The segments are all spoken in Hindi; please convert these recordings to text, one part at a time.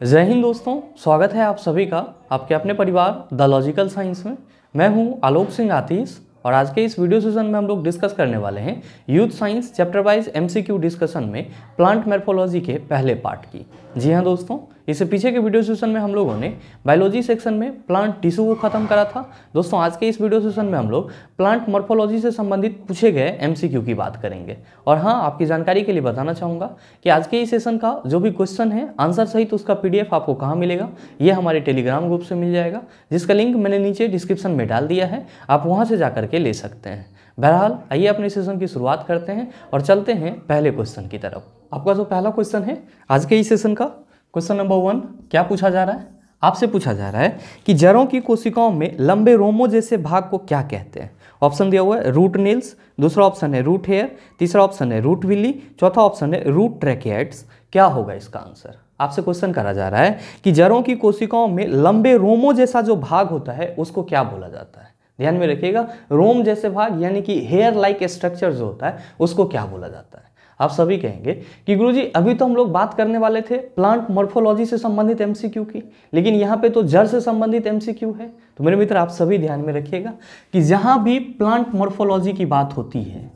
जय हिंद दोस्तों, स्वागत है आप सभी का आपके अपने परिवार, द लॉजिकल साइंस में। मैं हूँ आलोक सिंह आतीश और आज के इस वीडियो सेशन में हम लोग डिस्कस करने वाले हैं youth science chapter wise MCQ discussion में प्लांट मेर्फोलॉजी के पहले पार्ट की। जी हाँ दोस्तों इससे पीछे के वीडियो सेशन में हम लोगों ने बायोलॉजी सेक्शन में प्लांट टिश्यू को खत्म करा था। दोस्तों, आज के इस वीडियो सेशन में हम लोग प्लांट मॉर्फोलॉजी से संबंधित पूछे गए एमसीक्यू की बात करेंगे। और हाँ आपकी जानकारी के लिए बताना चाहूँगा कि आज के इस सेशन का जो भी क्वेश्चन है आंसर सहित तो उसका पीडीएफ आपको कहाँ मिलेगा, ये हमारे टेलीग्राम ग्रुप से मिल जाएगा, जिसका लिंक मैंने नीचे डिस्क्रिप्शन में डाल दिया है। आप वहाँ से जा करके ले सकते हैं। बहरहाल, आइए अपने सेशन की शुरुआत करते हैं और चलते हैं पहले क्वेश्चन की तरफ़। आपका जो पहला क्वेश्चन है, आज के इस सेशन का क्वेश्चन नंबर वन क्या पूछा जा रहा है? आपसे पूछा जा रहा है कि जड़ों की कोशिकाओं में लंबे रोमो जैसे भाग को क्या कहते हैं? ऑप्शन दिया हुआ है रूट नील्स दूसरा ऑप्शन है रूट हेयर तीसरा ऑप्शन है रूट विली चौथा ऑप्शन है रूट ट्रैकियाइट्स क्या होगा इसका आंसर आपसे क्वेश्चन करा जा रहा है कि जड़ों की कोशिकाओं में लंबे रोमो जैसा जो भाग होता है, उसको क्या बोला जाता है? ध्यान में रखिएगा, रोम जैसे भाग, यानी कि हेयर लाइक स्ट्रक्चर जो होता है, उसको क्या बोला जाता है? आप सभी कहेंगे कि गुरुजी, अभी तो हम लोग बात करने वाले थे प्लांट मॉर्फोलॉजी से संबंधित एमसीक्यू की। लेकिन यहाँ पे तो जड़ से संबंधित एमसीक्यू है। तो मेरे मित्र, आप सभी ध्यान में रखिएगा कि जहाँ भी प्लांट मॉर्फोलॉजी की बात होती है,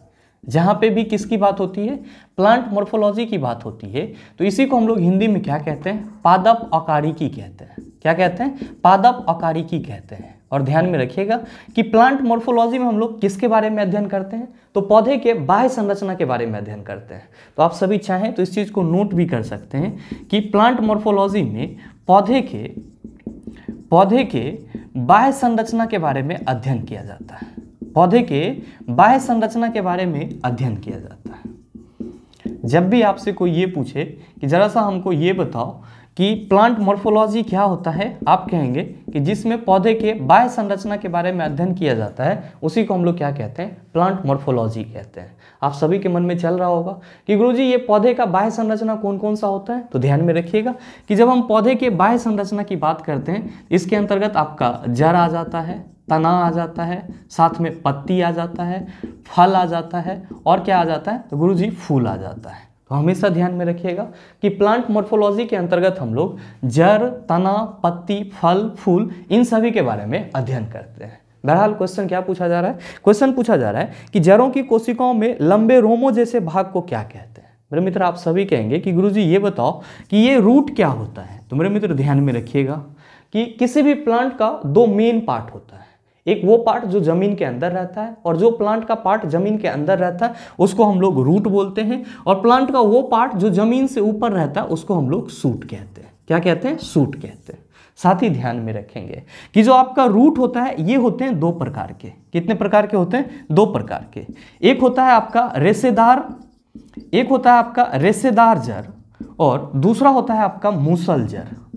जहाँ पे भी किसकी बात होती है? प्लांट मॉर्फोलॉजी की बात होती है। तो इसी को हम लोग हिंदी में क्या कहते हैं? पादप अकारिकी कहते हैं। क्या कहते हैं? पादप अकारिकी कहते हैं। और ध्यान में रखिएगा कि प्लांट मॉर्फोलॉजी में हम लोग किसके बारे में अध्ययन करते हैं? तो पौधे के बाह्य संरचना के बारे में अध्ययन करते हैं। तो आप सभी चाहें तो इस चीज़ को नोट भी कर सकते हैं कि प्लांट मॉर्फोलॉजी में पौधे के पौधे के बाह्य संरचना के बारे में अध्ययन किया जाता है। पौधे के बाह्य संरचना के बारे में अध्ययन किया जाता है। जब भी आपसे कोई ये पूछे कि जरा सा हमको ये बताओ कि प्लांट मॉर्फोलॉजी क्या होता है? आप कहेंगे कि जिसमें पौधे के बाह्य संरचना के बारे में अध्ययन किया जाता है, उसी को हम लोग क्या कहते हैं? प्लांट मॉर्फोलॉजी कहते हैं। आप सभी के मन में चल रहा होगा कि गुरुजी, ये पौधे का बाह्य संरचना कौन कौन सा होता है? तो ध्यान में रखिएगा कि जब हम पौधे के बाह्य संरचना की बात करते हैं, इसके अंतर्गत आपका जड़ आ जाता है, तना आ जाता है, साथ में पत्ती आ जाता है, फल आ जाता है और क्या आ जाता है? तो गुरुजी, फूल आ जाता है। तो हमेशा ध्यान में रखिएगा कि प्लांट मोर्फोलॉजी के अंतर्गत हम लोग जड़, तना, पत्ती, फल, फूल, इन सभी के बारे में अध्ययन करते हैं। बहरहाल क्वेश्चन क्या पूछा जा रहा है? क्वेश्चन पूछा जा रहा है कि जड़ों की कोशिकाओं में लंबे रोमो जैसे भाग को क्या कहते हैं? मेरे मित्र, आप सभी कहेंगे कि गुरुजी, ये बताओ कि ये रूट क्या होता है? तो मेरे मित्र, ध्यान में रखिएगा कि किसी भी प्लांट का दो मेन पार्ट होता है। एक वो पार्ट जो ज़मीन के अंदर रहता है और जो प्लांट का पार्ट ज़मीन के अंदर रहता है, उसको हम लोग रूट बोलते हैं और प्लांट का वो पार्ट जो ज़मीन से ऊपर रहता है, उसको हम लोग सूट कहते हैं। क्या कहते हैं? सूट कहते हैं। साथ ही ध्यान में रखेंगे कि जो आपका रूट होता है, ये होते हैं दो प्रकार के। कितने प्रकार के होते हैं? दो प्रकार के। एक होता है आपका रेसेदार एक होता है आपका रेसेदार जड़ और दूसरा होता है आपका मूसल जड़।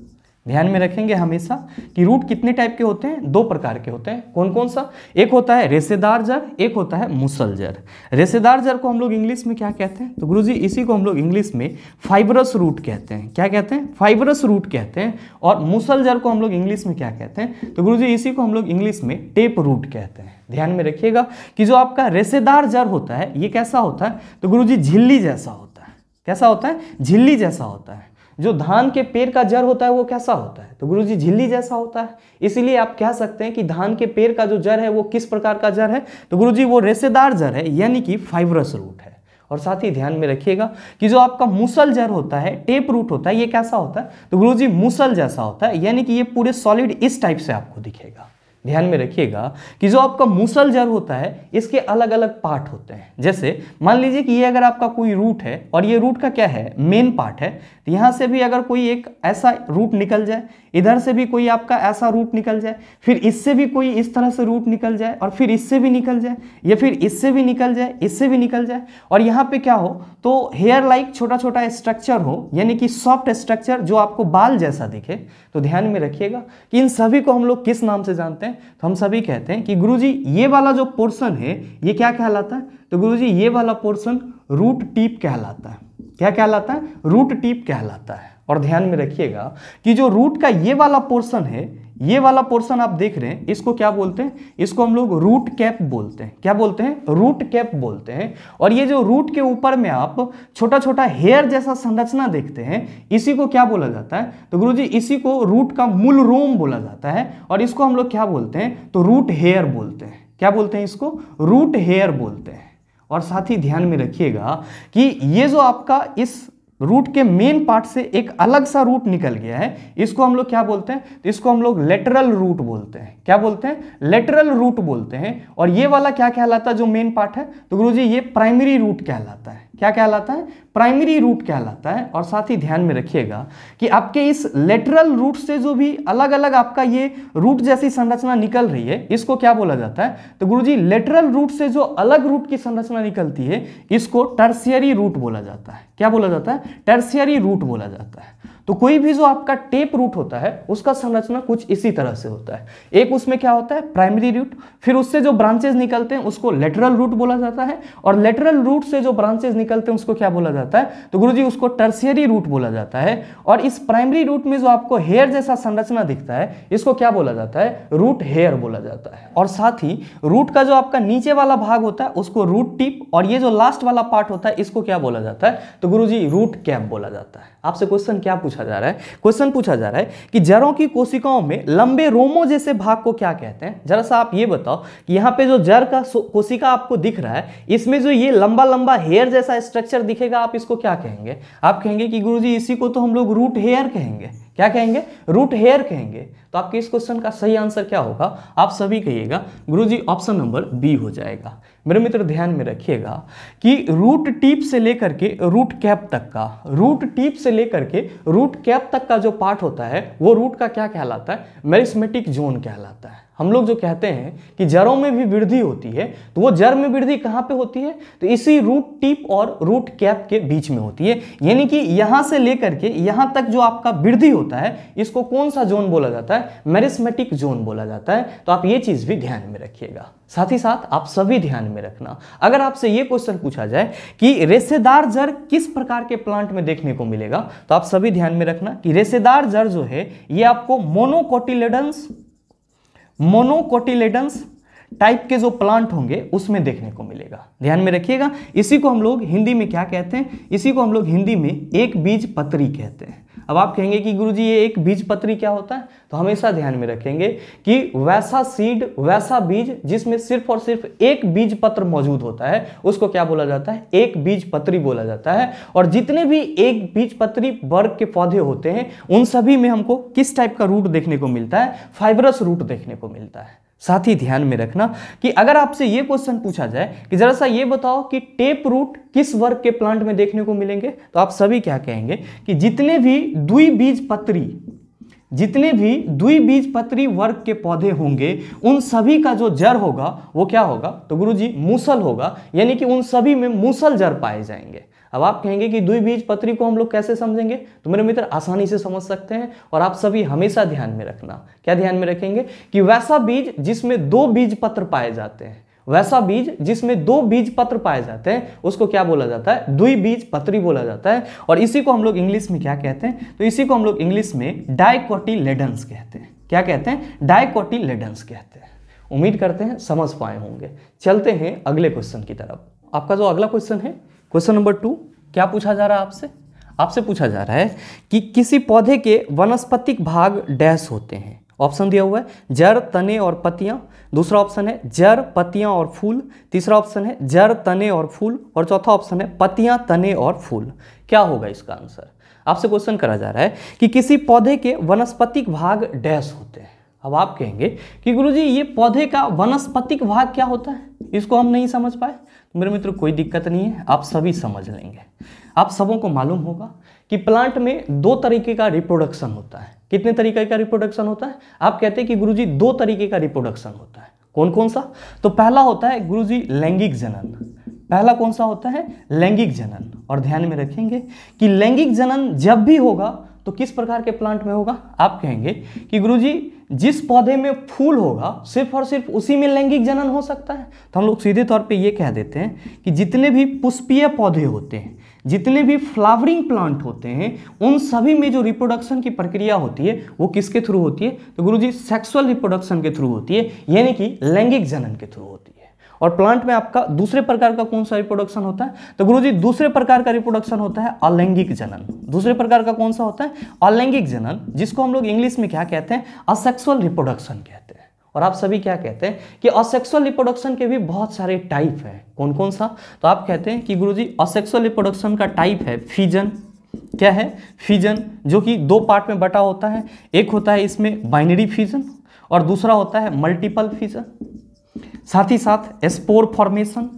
ध्यान में रखेंगे हमेशा कि रूट कितने टाइप के होते हैं? दो प्रकार के होते हैं। कौन कौन सा? एक होता है रेसेदार जर एक होता है मुसल जर रेसेदार जर को हम लोग इंग्लिश में क्या कहते हैं? तो गुरुजी इसी को हम लोग इंग्लिश में फाइबरस रूट कहते हैं। क्या कहते हैं? फाइबरस रूट कहते हैं। और मुसल जर को हम लोग इंग्लिश में क्या कहते हैं? तो गुरुजी इसी को हम लोग इंग्लिश में टेप रूट कहते हैं। ध्यान में रखिएगा कि जो आपका रेसेदार जड़ होता है ये कैसा होता है? तो गुरुजी झिल्ली जैसा होता है। कैसा होता है? झिल्ली जैसा होता है। जो धान के पेड़ का जड़ होता है, वो कैसा होता है? तो गुरु जी झिल्ली जैसा होता है। इसीलिए आप कह सकते हैं कि धान के पेड़ का जो जड़ है, वो किस प्रकार का जड़ है? तो गुरु जी वो रेसेदार जड़ है, यानी कि फाइबरस रूट है। और साथ ही ध्यान में रखिएगा कि जो आपका मूसल जड़ होता है, टेप रूट होता है, ये कैसा होता है? तो गुरु जी मूसल जैसा होता है, यानी कि ये पूरे सॉलिड इस टाइप से आपको दिखेगा। ध्यान में रखिएगा कि जो आपका मूसल जड़ होता है, इसके अलग अलग पार्ट होते हैं। जैसे, मान लीजिए कि ये अगर आपका कोई रूट है, और ये रूट का क्या है? मेन पार्ट है। तो यहाँ से भी अगर कोई एक ऐसा रूट निकल जाए, इधर से भी कोई आपका ऐसा रूट निकल जाए, फिर इससे भी कोई इस तरह से रूट निकल जाए, और फिर इससे भी निकल जाए, या फिर इससे भी निकल जाए, इससे भी निकल जाए, और यहाँ पे क्या हो तो हेयर लाइक छोटा छोटा स्ट्रक्चर हो, यानी कि सॉफ्ट स्ट्रक्चर जो आपको बाल जैसा दिखे तो ध्यान में रखिएगा कि इन सभी को हम लोग किस नाम से जानते हैं? तो हम सभी कहते हैं कि गुरुजी, ये वाला जो पोर्शन है, ये क्या कहलाता है? तो गुरुजी, ये वाला पोर्शन रूट टीप कहलाता है। क्या कहलाता है? रूट टीप कहलाता है। और ध्यान में रखिएगा कि जो रूट का ये वाला पोर्शन है ये वाला पोर्शन आप देख रहे हैं, इसको क्या बोलते हैं? इसको हम लोग रूट कैप बोलते हैं। क्या बोलते हैं? रूट कैप बोलते हैं। और ये जो रूट के ऊपर में आप छोटा छोटा हेयर जैसा संरचना देखते हैं, इसी को क्या बोला जाता है? तो गुरुजी, इसी को रूट का मूल रोम बोला जाता है। और इसको हम लोग क्या बोलते हैं? तो रूट हेयर बोलते हैं। क्या बोलते हैं इसको? रूट हेयर बोलते हैं। और साथ ही ध्यान में रखिएगा कि ये जो आपका इस रूट के मेन पार्ट से एक अलग सा रूट निकल गया है। इसको हम लोग क्या बोलते हैं? तो इसको हम लोग लेटरल रूट बोलते हैं। क्या बोलते हैं? लेटरल रूट बोलते हैं। और ये वाला क्या कहलाता है जो मेन पार्ट है? तो गुरुजी, ये प्राइमरी रूट कहलाता है। क्या कहलाता है? प्राइमरी रूट कहलाता है। और साथ ही ध्यान में रखिएगा कि आपके इस लेटरल रूट से जो भी अलग अलग आपका ये रूट जैसी संरचना निकल रही है, इसको क्या बोला जाता है? तो गुरुजी लेटरल रूट से जो अलग रूट की संरचना निकलती है, इसको टर्सियरी रूट बोला जाता है। क्या बोला जाता है? टर्सियरी रूट बोला जाता है। तो कोई भी जो आपका टेप रूट होता है, उसका संरचना कुछ इसी तरह से होता है। एक उसमें क्या होता है? प्राइमरी रूट फिर उससे जो ब्रांचेज निकलते हैं, उसको लेटरल रूट बोला जाता है और लेटरल रूट से जो ब्रांचेज निकलते हैं, उसको क्या बोला जाता है? तो गुरुजी, उसको टर्सियरी रूट बोला जाता है और इस प्राइमरी रूट में जो आपको हेयर जैसा संरचना दिखता है, इसको क्या बोला जाता है? रूट हेयर बोला जाता है। और साथ ही रूट का जो आपका नीचे वाला भाग होता है, उसको रूट टिप और ये जो लास्ट वाला पार्ट होता है, इसको क्या बोला जाता है? तो गुरुजी रूट कैप बोला जाता है। आपसे क्वेश्चन क्या पूछा जा रहा है? क्वेश्चन पूछा जा रहा है कि जड़ों की कोशिकाओं में लंबे रोमो जैसे भाग को क्या कहते हैं? जरा सा आप ये बताओ कि यहाँ पे जो जर का कोशिका आपको दिख रहा है, इसमें जो ये लंबा लंबा हेयर जैसा स्ट्रक्चर दिखेगा, आप इसको क्या कहेंगे? आप कहेंगे कि गुरु इसी को तो हम लोग रूट हेयर कहेंगे। क्या कहेंगे? रूट हेयर कहेंगे। तो आपके इस क्वेश्चन का सही आंसर क्या होगा? आप सभी कहिएगा, गुरुजी ऑप्शन नंबर बी हो जाएगा। मेरे मित्र, ध्यान में रखिएगा कि रूट टीप से लेकर के रूट कैप तक का रूट टीप से लेकर के रूट कैप तक का जो पार्ट होता है, वो रूट का क्या कहलाता है? मेरिस्मेटिक जोन कहलाता है। हम लोग जो कहते हैं कि जड़ों में भी वृद्धि होती है तो वो जड़ में वृद्धि कहाँ पे होती है? तो इसी रूट टिप और रूट कैप के बीच में होती है। यानी कि यहाँ से लेकर के यहाँ तक जो आपका वृद्धि होता है, इसको कौन सा जोन बोला जाता है? मेरिस्मेटिक जोन बोला जाता है। तो आप ये चीज़ भी ध्यान में रखिएगा। साथ ही साथ आप सभी ध्यान में रखना। अगर आपसे ये क्वेश्चन पूछा जाए कि रेसेदार जड़ किस प्रकार के प्लांट में देखने को मिलेगा तो आप सभी ध्यान में रखना कि रेसेदार जड़ जो है, ये आपको मोनोकोटिलेडन्स मोनोकोटिलेडन्स टाइप के जो प्लांट होंगे, उसमें देखने को मिलेगा। ध्यान में रखिएगा, इसी को हम लोग हिंदी में क्या कहते हैं? इसी को हम लोग हिंदी में एक बीज पत्री कहते हैं। अब आप कहेंगे कि गुरुजी, ये एक बीज पत्री क्या होता है? तो हमेशा ध्यान में रखेंगे कि वैसा सीड, वैसा बीज जिसमें सिर्फ़ और सिर्फ़ एक बीज पत्र मौजूद होता है, उसको क्या बोला जाता है? एक बीज पत्री बोला जाता है। और जितने भी एक बीज पत्री वर्ग के पौधे होते हैं, उन सभी में हमको किस टाइप का रूट देखने को मिलता है? फाइबरस रूट देखने को मिलता है। साथ ही ध्यान में रखना कि अगर आपसे ये क्वेश्चन पूछा जाए कि जरा सा ये बताओ कि टेप रूट किस वर्ग के प्लांट में देखने को मिलेंगे तो आप सभी क्या कहेंगे कि जितने भी द्विबीज पत्री, जितने भी द्विबीज पत्री वर्ग के पौधे होंगे, उन सभी का जो जड़ होगा, वो क्या होगा? तो गुरुजी, मूसल होगा, यानी कि उन सभी में मूसल जड़ पाए जाएँगे। अब आप कहेंगे कि द्विबीज पत्री को हम लोग कैसे समझेंगे? तो मेरे मित्र, आसानी से समझ सकते हैं और आप सभी हमेशा ध्यान में रखना। क्या ध्यान में रखेंगे? कि वैसा बीज जिसमें दो बीज पत्र पाए जाते हैं, वैसा बीज जिसमें दो बीज पत्र पाए जाते हैं, उसको क्या बोला जाता है? द्विबीज पत्री बोला जाता है। और इसी को हम लोग इंग्लिश में क्या कहते हैं? तो इसी को हम लोग इंग्लिश में डाइकोटिलेडन्स कहते हैं। क्या कहते हैं? डाइकोटिलेडन्स कहते हैं। उम्मीद करते हैं समझ पाए होंगे। चलते हैं अगले क्वेश्चन की तरफ़। आपका जो अगला क्वेश्चन है क्वेश्चन नंबर टू क्या पूछा जा रहा है आपसे? आपसे पूछा जा रहा है कि किसी पौधे के वनस्पतिक भाग डैश होते हैं। ऑप्शन दिया हुआ है, जड़, तने और पत्तियाँ। दूसरा ऑप्शन है, जड़, पत्तियाँ और फूल। तीसरा ऑप्शन है, जड़, तने और फूल। और चौथा ऑप्शन है, पत्तियाँ, तने और फूल। क्या होगा इसका आंसर आपसे क्वेश्चन करा जा रहा है कि किसी पौधे के वनस्पतिक भाग डैश होते हैं। अब आप कहेंगे कि गुरुजी, ये पौधे का वनस्पतिक भाग क्या होता है? इसको हम नहीं समझ पाए। मेरे मित्र, कोई दिक्कत नहीं है, आप सभी समझ लेंगे। आप सबों को मालूम होगा कि प्लांट में दो तरीके का रिप्रोडक्शन होता है। कितने तरीके का रिप्रोडक्शन होता है? आप कहते हैं कि गुरुजी, दो तरीके का रिप्रोडक्शन होता है। कौन कौन सा? तो पहला होता है गुरुजी, लैंगिक जनन। पहला कौन सा होता है? लैंगिक जनन। और ध्यान में रखेंगे कि लैंगिक जनन जब भी होगा तो किस प्रकार के प्लांट में होगा? आप कहेंगे कि गुरुजी जिस पौधे में फूल होगा, सिर्फ़ और सिर्फ़ उसी में लैंगिक जनन हो सकता है। तो हम लोग सीधे तौर पे ये कह देते हैं कि जितने भी पुष्पीय पौधे होते हैं, जितने भी फ्लावरिंग प्लांट होते हैं, उन सभी में जो रिप्रोडक्शन की प्रक्रिया होती है, वो किसके थ्रू होती है? तो गुरुजी, सेक्सुअल रिप्रोडक्शन के थ्रू होती है, यानी कि लैंगिक जनन के थ्रू होती है। और प्लांट में आपका दूसरे प्रकार का कौन सा रिप्रोडक्शन होता है? तो गुरुजी, दूसरे प्रकार का रिप्रोडक्शन होता है अलैंगिक जनन। दूसरे प्रकार का कौन सा होता है? अलैंगिक जनन, जिसको हम लोग इंग्लिश में क्या कहते हैं? असेक्सुअल रिप्रोडक्शन कहते हैं। और आप सभी क्या कहते हैं? कि असेक्सुअल रिप्रोडक्शन के भी बहुत सारे टाइप हैं। कौन कौन सा? तो आप कहते हैं कि गुरुजी असेक्सुअल रिप्रोडक्शन का टाइप है फीजन क्या है? फीजन जो कि दो पार्ट में बटा होता है। एक होता है इसमें बाइनरी फीजन और दूसरा होता है मल्टीपल फीजन साथ ही साथ स्पोर फॉर्मेशन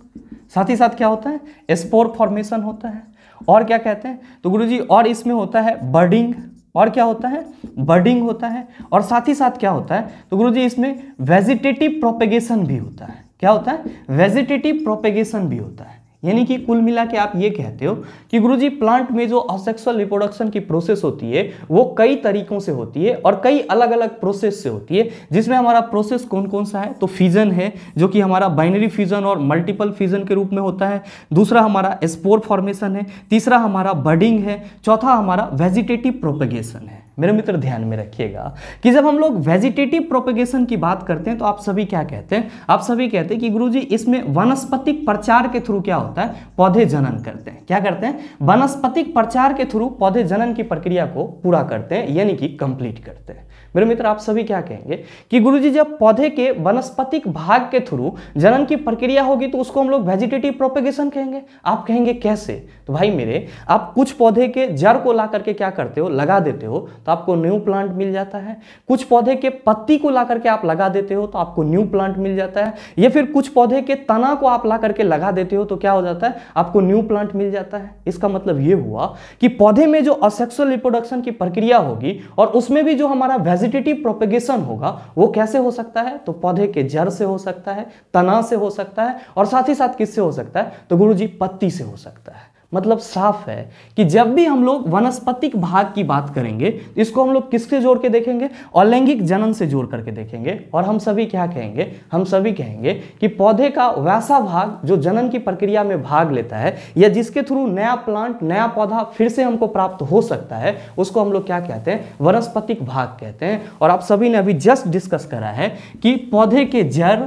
साथ ही साथ क्या होता है? स्पोर फॉर्मेशन होता है। और क्या कहते हैं? तो गुरुजी और इसमें होता है बर्डिंग और क्या होता है? बर्डिंग होता है। और साथ ही साथ क्या होता है? तो गुरुजी इसमें वेजिटेटिव प्रोपेगेशन भी होता है। क्या होता है? वेजिटेटिव प्रोपेगेशन भी होता है। यानी कि कुल मिला के आप ये कहते हो कि गुरुजी प्लांट में जो असेक्सुअल रिप्रोडक्शन की प्रोसेस होती है, वो कई तरीकों से होती है और कई अलग अलग प्रोसेस से होती है। जिसमें हमारा प्रोसेस कौन कौन सा है? तो फ्यूजन है, जो कि हमारा बाइनरी फ्यूजन और मल्टीपल फ्यूजन के रूप में होता है। दूसरा हमारा स्पोर फॉर्मेशन है। तीसरा हमारा बर्डिंग है। चौथा हमारा वेजिटेटिव प्रोपेगेशन है। मेरे मित्र ध्यान में रखिएगा कि जब हम लोग वेजिटेटिव प्रोपेगेशन की बात करते हैं तो आप सभी क्या कहते हैं? आप सभी कहते हैं कि गुरुजी, इसमें वनस्पतिक प्रचार के थ्रू क्या होता है? पौधे जनन करते हैं। क्या करते हैं? वनस्पतिक प्रचार के थ्रू पौधे जनन की प्रक्रिया को पूरा करते हैं, यानी कि कंप्लीट करते हैं। मेरे मित्र, आप सभी क्या कहेंगे कि गुरुजी, जब पौधे के वनस्पतिक भाग के थ्रू जनन की प्रक्रिया होगी तो उसको हम लोग वेजिटेटिव प्रोपेगेशन कहेंगे। आप कहेंगे, कैसे? तो भाई मेरे, आप कुछ पौधे के जड़ को ला करके क्या करते हो? लगा देते हो तो आपको न्यू प्लांट मिल जाता है। कुछ पौधे के पत्ती को ला करके आप लगा देते हो तो आपको न्यू प्लांट मिल जाता है। या फिर कुछ पौधे के तना को आप ला करके लगा देते हो तो क्या हो जाता है? आपको न्यू प्लांट मिल जाता है। इसका मतलब ये हुआ कि पौधे में जो असेक्सुअल रिप्रोडक्शन की प्रक्रिया होगी, और उसमें भी जो हमारा वेजिटेटिव प्रोपेगेशन होगा, वो कैसे हो सकता है? तो पौधे के जड़ से हो सकता है, तना से हो सकता है, और साथ ही साथ किससे हो सकता है? तो गुरुजी, पत्ती से हो सकता है। मतलब साफ़ है कि जब भी हम लोग वनस्पतिक भाग की बात करेंगे, इसको हम लोग किससे जोड़ के देखेंगे? अलैंगिक जनन से जोड़ करके देखेंगे। और हम सभी क्या कहेंगे? हम सभी कहेंगे कि पौधे का वैसा भाग जो जनन की प्रक्रिया में भाग लेता है या जिसके थ्रू नया प्लांट, नया पौधा फिर से हमको प्राप्त हो सकता है, उसको हम लोग क्या कहते हैं? वनस्पतिक भाग कहते हैं। और आप सभी ने अभी जस्ट डिस्कस करा है कि पौधे के जड़,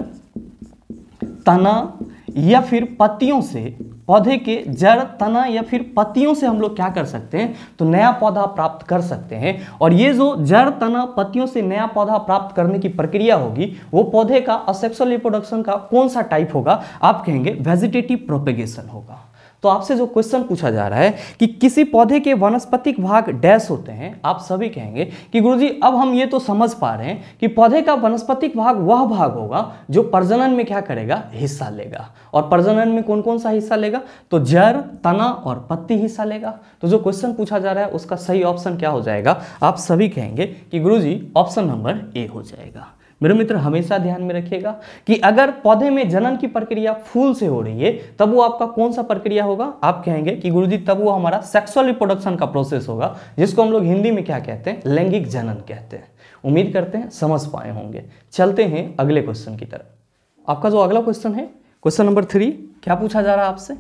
तना या फिर पत्तियों से, पौधे के जड़, तना या फिर पत्तियों से हम लोग क्या कर सकते हैं? तो नया पौधा प्राप्त कर सकते हैं। और ये जो जड़, तना, पत्तियों से नया पौधा प्राप्त करने की प्रक्रिया होगी, वो पौधे का असेक्सुअल रिप्रोडक्शन का कौन सा टाइप होगा? आप कहेंगे वेजिटेटिव प्रोपेगेशन होगा। तो आपसे जो क्वेश्चन पूछा जा रहा है कि किसी पौधे के वनस्पतिक भाग डैश होते हैं, आप सभी कहेंगे कि गुरुजी, अब हम ये तो समझ पा रहे हैं कि पौधे का वनस्पतिक भाग वह भाग होगा जो प्रजनन में क्या करेगा? हिस्सा लेगा। और प्रजनन में कौन कौन सा हिस्सा लेगा? तो जड़, तना और पत्ती हिस्सा लेगा। तो जो क्वेश्चन पूछा जा रहा है, उसका सही ऑप्शन क्या हो जाएगा? आप सभी कहेंगे कि गुरुजी ऑप्शन नंबर ए हो जाएगा। मेरे मित्र, हमेशा ध्यान में रखिएगा कि अगर पौधे में जनन की प्रक्रिया फूल से हो रही है, तब वो आपका कौन सा प्रक्रिया होगा? आप कहेंगे कि गुरुजी, तब वो हमारा सेक्सुअल रिप्रोडक्शन का प्रोसेस होगा, जिसको हम लोग हिंदी में क्या कहते हैं? लैंगिक जनन कहते हैं। उम्मीद करते हैं समझ पाए होंगे। चलते हैं अगले क्वेश्चन की तरफ़। आपका जो अगला क्वेश्चन है क्वेश्चन नंबर थ्री क्या पूछा जा रहा है आपसे?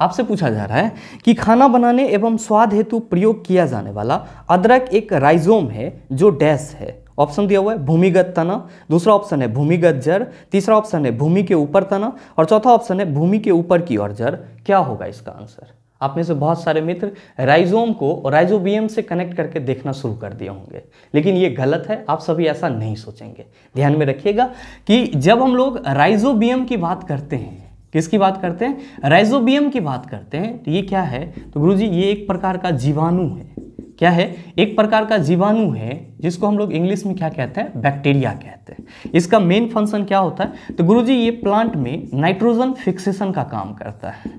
आपसे पूछा जा रहा है कि खाना बनाने एवं स्वाद हेतु प्रयोग किया जाने वाला अदरक एक राइजोम है, जो डैश है। ऑप्शन दिया हुआ है भूमिगत तना, दूसरा ऑप्शन है भूमिगत जड़, तीसरा ऑप्शन है भूमि के ऊपर तना और चौथा ऑप्शन है भूमि के ऊपर की ओर जड़। क्या होगा इसका आंसर? आप में से बहुत सारे मित्र राइजोम को राइजोबियम से कनेक्ट करके देखना शुरू कर दिए होंगे। लेकिन ये गलत है, आप सभी ऐसा नहीं सोचेंगे। ध्यान में रखिएगा कि जब हम लोग राइजोबियम की बात करते हैं, किसकी बात करते हैं? राइजोबियम की बात करते हैं तो ये क्या है? तो गुरुजी, ये एक प्रकार का जीवाणु है। क्या है? एक प्रकार का जीवाणु है, जिसको हम लोग इंग्लिश में क्या कहते हैं? बैक्टीरिया कहते हैं। इसका मेन फ़ंक्शन क्या होता है? तो गुरुजी, ये प्लांट में नाइट्रोजन फिक्सेशन का काम करता है।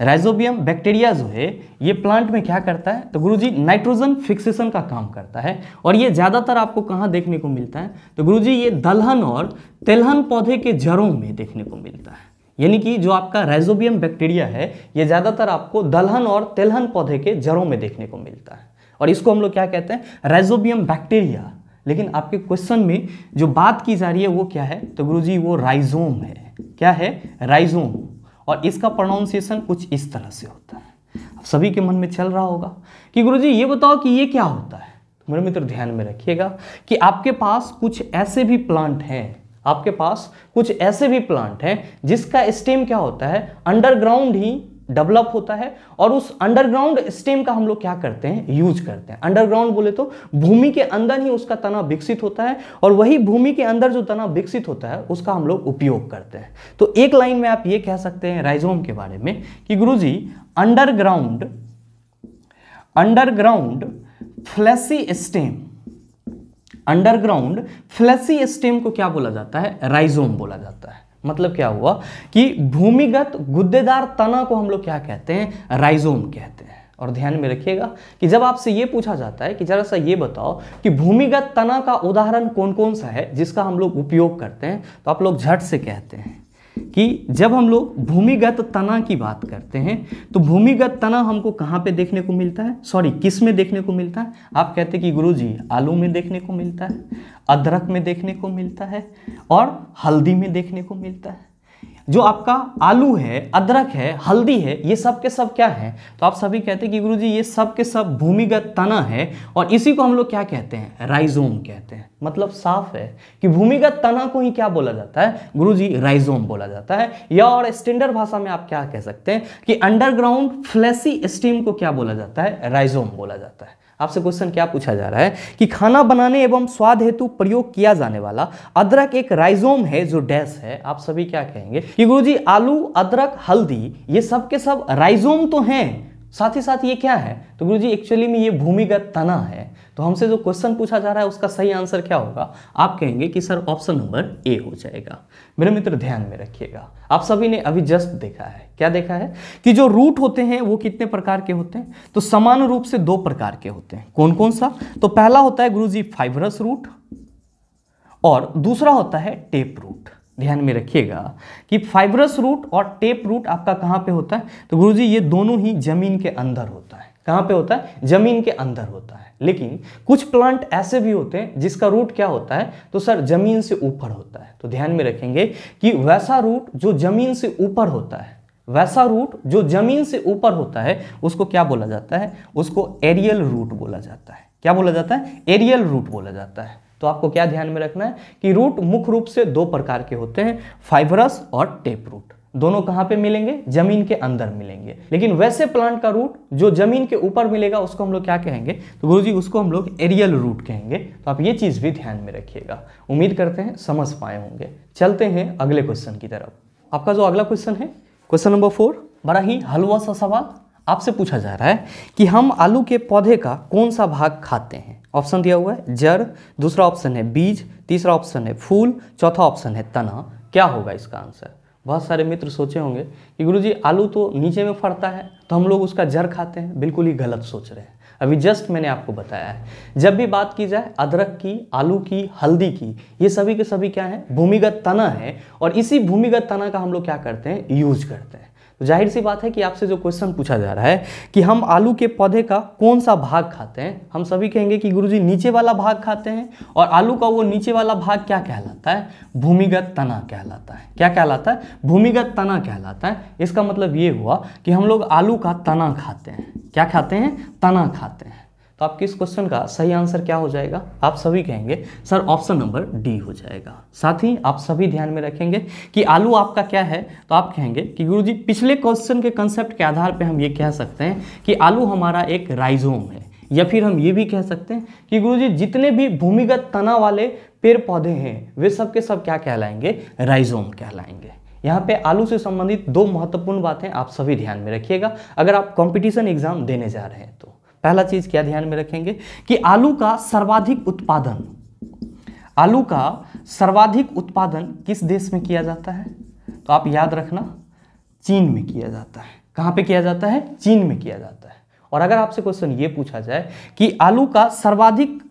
राइजोबियम बैक्टीरिया जो है, ये प्लांट में क्या करता है? तो गुरुजी नाइट्रोजन फिक्सेशन का काम करता है। और ये ज़्यादातर आपको कहाँ देखने को मिलता है? तो गुरुजी, ये दलहन और तेलहन पौधे के जड़ों में देखने को मिलता है। यानी कि जो आपका राइजोबियम बैक्टीरिया है, ये ज़्यादातर आपको दलहन और तेलहन पौधे के जड़ों में देखने को मिलता है। और इसको हम लोग क्या कहते हैं? राइजोबियम बैक्टीरिया लेकिन आपके क्वेश्चन में जो बात की जा रही है, वो क्या है? तो गुरुजी, वो राइजोम है। क्या है? राइजोम और इसका प्रोनाउंसिएशन कुछ इस तरह से होता है। अब सभी के मन में चल रहा होगा कि गुरुजी, ये बताओ कि ये क्या होता है? मेरे मित्र, ध्यान में रखिएगा कि आपके पास कुछ ऐसे भी प्लांट हैं आपके पास कुछ ऐसे भी प्लांट हैं जिसका स्टेम क्या होता है? अंडरग्राउंड ही डेवलप होता है और उस अंडरग्राउंड स्टेम का हम लोग क्या करते हैं? यूज़ करते हैं। अंडरग्राउंड बोले तो भूमि के अंदर ही उसका तना विकसित होता है और वही भूमि के अंदर जो तना विकसित होता है, उसका हम लोग उपयोग करते हैं। तो एक लाइन में आप ये कह सकते हैं राइजोम के बारे में कि Guruji underground underground fleshy stem underground fleshy stem को क्या बोला जाता है? राइजोम बोला जाता है। मतलब क्या हुआ कि भूमिगत गुद्देदार तना को हम लोग क्या कहते हैं? राइजोम कहते हैं। और ध्यान में रखिएगा कि जब आपसे ये पूछा जाता है कि जरा सा ये बताओ कि भूमिगत तना का उदाहरण कौन कौन सा है जिसका हम लोग उपयोग करते हैं तो आप लोग झट से कहते हैं। कि जब हम लोग भूमिगत तना की बात करते हैं तो भूमिगत तना हमको कहाँ पे देखने को मिलता है? सॉरी किसमें देखने को मिलता है? आप कहते हैं कि गुरुजी, आलू में देखने को मिलता है, अदरक में देखने को मिलता है, और हल्दी में देखने को मिलता है। जो आपका आलू है, अदरक है, हल्दी है, ये सब के सब क्या है? तो आप सभी कहते हैं कि गुरुजी, ये सब के सब भूमिगत तना है और इसी को हम लोग क्या कहते हैं? राइजोम कहते हैं। मतलब साफ़ है कि भूमिगत तना को ही क्या बोला जाता है? गुरुजी राइजोम बोला जाता है। या और स्टैंडर्ड भाषा में आप क्या कह सकते हैं कि अंडरग्राउंड फ्लैसी स्टीम को क्या बोला जाता है? राइजोम बोला जाता है। आपसे क्वेश्चन क्या पूछा जा रहा है कि खाना बनाने एवं स्वाद हेतु प्रयोग किया जाने वाला अदरक एक राइजोम है, जो डैश है। आप सभी क्या कहेंगे कि गुरुजी, आलू, अदरक, हल्दी, ये सब के सब राइजोम तो हैं, साथ ही साथ ये क्या है? तो गुरुजी एक्चुअली में ये भूमिगत तना है। तो हमसे जो क्वेश्चन पूछा जा रहा है, उसका सही आंसर क्या होगा? आप कहेंगे कि सर ऑप्शन नंबर ए हो जाएगा। मेरे मित्र, ध्यान में रखिएगा। आप सभी ने अभी जस्ट देखा है। क्या देखा है? कि जो रूट होते हैं, वो कितने प्रकार के होते हैं? तो समान रूप से दो प्रकार के होते हैं। कौन कौन सा? तो पहला होता है गुरुजी फाइबरस रूट और दूसरा होता है टेप रूट ध्यान में रखिएगा कि फाइबरस रूट और टेप रूट आपका कहाँ पे होता है? तो गुरुजी, ये दोनों ही ज़मीन के अंदर होता है। कहाँ पे होता है? ज़मीन के अंदर होता है। लेकिन कुछ प्लांट ऐसे भी होते हैं जिसका रूट क्या होता है? तो सर ज़मीन से ऊपर होता है। तो ध्यान में रखेंगे कि वैसा रूट जो ज़मीन से ऊपर होता है, वैसा रूट जो ज़मीन से ऊपर होता है, उसको क्या बोला जाता है? उसको एरियल रूट बोला जाता है। क्या बोला जाता है? एरियल रूट बोला जाता है। तो आपको क्या ध्यान में रखना है कि रूट मुख्य रूप से दो प्रकार के होते हैं फाइबरस और टेप रूट दोनों कहाँ पे मिलेंगे? ज़मीन के अंदर मिलेंगे। लेकिन वैसे प्लांट का रूट जो ज़मीन के ऊपर मिलेगा, उसको हम लोग क्या कहेंगे? तो गुरु जी उसको हम लोग एरियल रूट कहेंगे। तो आप ये चीज़ भी ध्यान में रखिएगा। उम्मीद करते हैं समझ पाए होंगे। चलते हैं अगले क्वेश्चन की तरफ़। आपका जो अगला क्वेश्चन है क्वेश्चन नंबर फोर बड़ा ही हलवा सा सवाल आपसे पूछा जा रहा है कि हम आलू के पौधे का कौन सा भाग खाते हैं? ऑप्शन दिया हुआ है जड़, दूसरा ऑप्शन है बीज, तीसरा ऑप्शन है फूल, चौथा ऑप्शन है तना। क्या होगा इसका आंसर बहुत सारे मित्र सोचे होंगे कि गुरुजी, आलू तो नीचे में फड़ता है तो हम लोग उसका जड़ खाते हैं, बिल्कुल ही गलत सोच रहे हैं। अभी जस्ट मैंने आपको बताया है। जब भी बात की जाए, अदरक की, आलू की, हल्दी की, ये सभी के सभी क्या है? भूमिगत तना है, और इसी भूमिगत तना का हम लोग क्या करते हैं? यूज़ करते हैं। तो ज़ाहिर सी बात है कि आपसे जो क्वेश्चन पूछा जा रहा है कि हम आलू के पौधे का कौन सा भाग खाते हैं, हम सभी कहेंगे कि गुरुजी नीचे वाला भाग खाते हैं और आलू का वो नीचे वाला भाग क्या कहलाता है? भूमिगत तना कहलाता है। क्या कहलाता है? भूमिगत तना कहलाता है। इसका मतलब ये हुआ कि हम लोग आलू का तना खाते हैं। क्या खाते हैं? तना खाते हैं। तो आपके इस क्वेश्चन का सही आंसर क्या हो जाएगा? आप सभी कहेंगे, सर ऑप्शन नंबर डी हो जाएगा। साथ ही आप सभी ध्यान में रखेंगे कि आलू आपका क्या है? तो आप कहेंगे कि गुरुजी, पिछले क्वेश्चन के कंसेप्ट के आधार पर हम ये कह सकते हैं कि आलू हमारा एक राइजोम है। या फिर हम ये भी कह सकते हैं कि गुरुजी, जितने भी भूमिगत तना वाले पेड़ पौधे हैं, वे सब के सब क्या कहलाएँगे? राइजोम कहलाएँगे। यहाँ पे आलू से संबंधित दो महत्वपूर्ण बातें आप सभी ध्यान में रखिएगा। अगर आप कंपटीशन एग्ज़ाम देने जा रहे हैं तो। पहला चीज़ क्या ध्यान में रखेंगे कि आलू का सर्वाधिक उत्पादन, आलू का सर्वाधिक उत्पादन किस देश में किया जाता है? तो आप याद रखना, चीन में किया जाता है। कहाँ पे किया जाता है? चीन में किया जाता है। और अगर आपसे क्वेश्चन ये पूछा जाए कि आलू का सर्वाधिक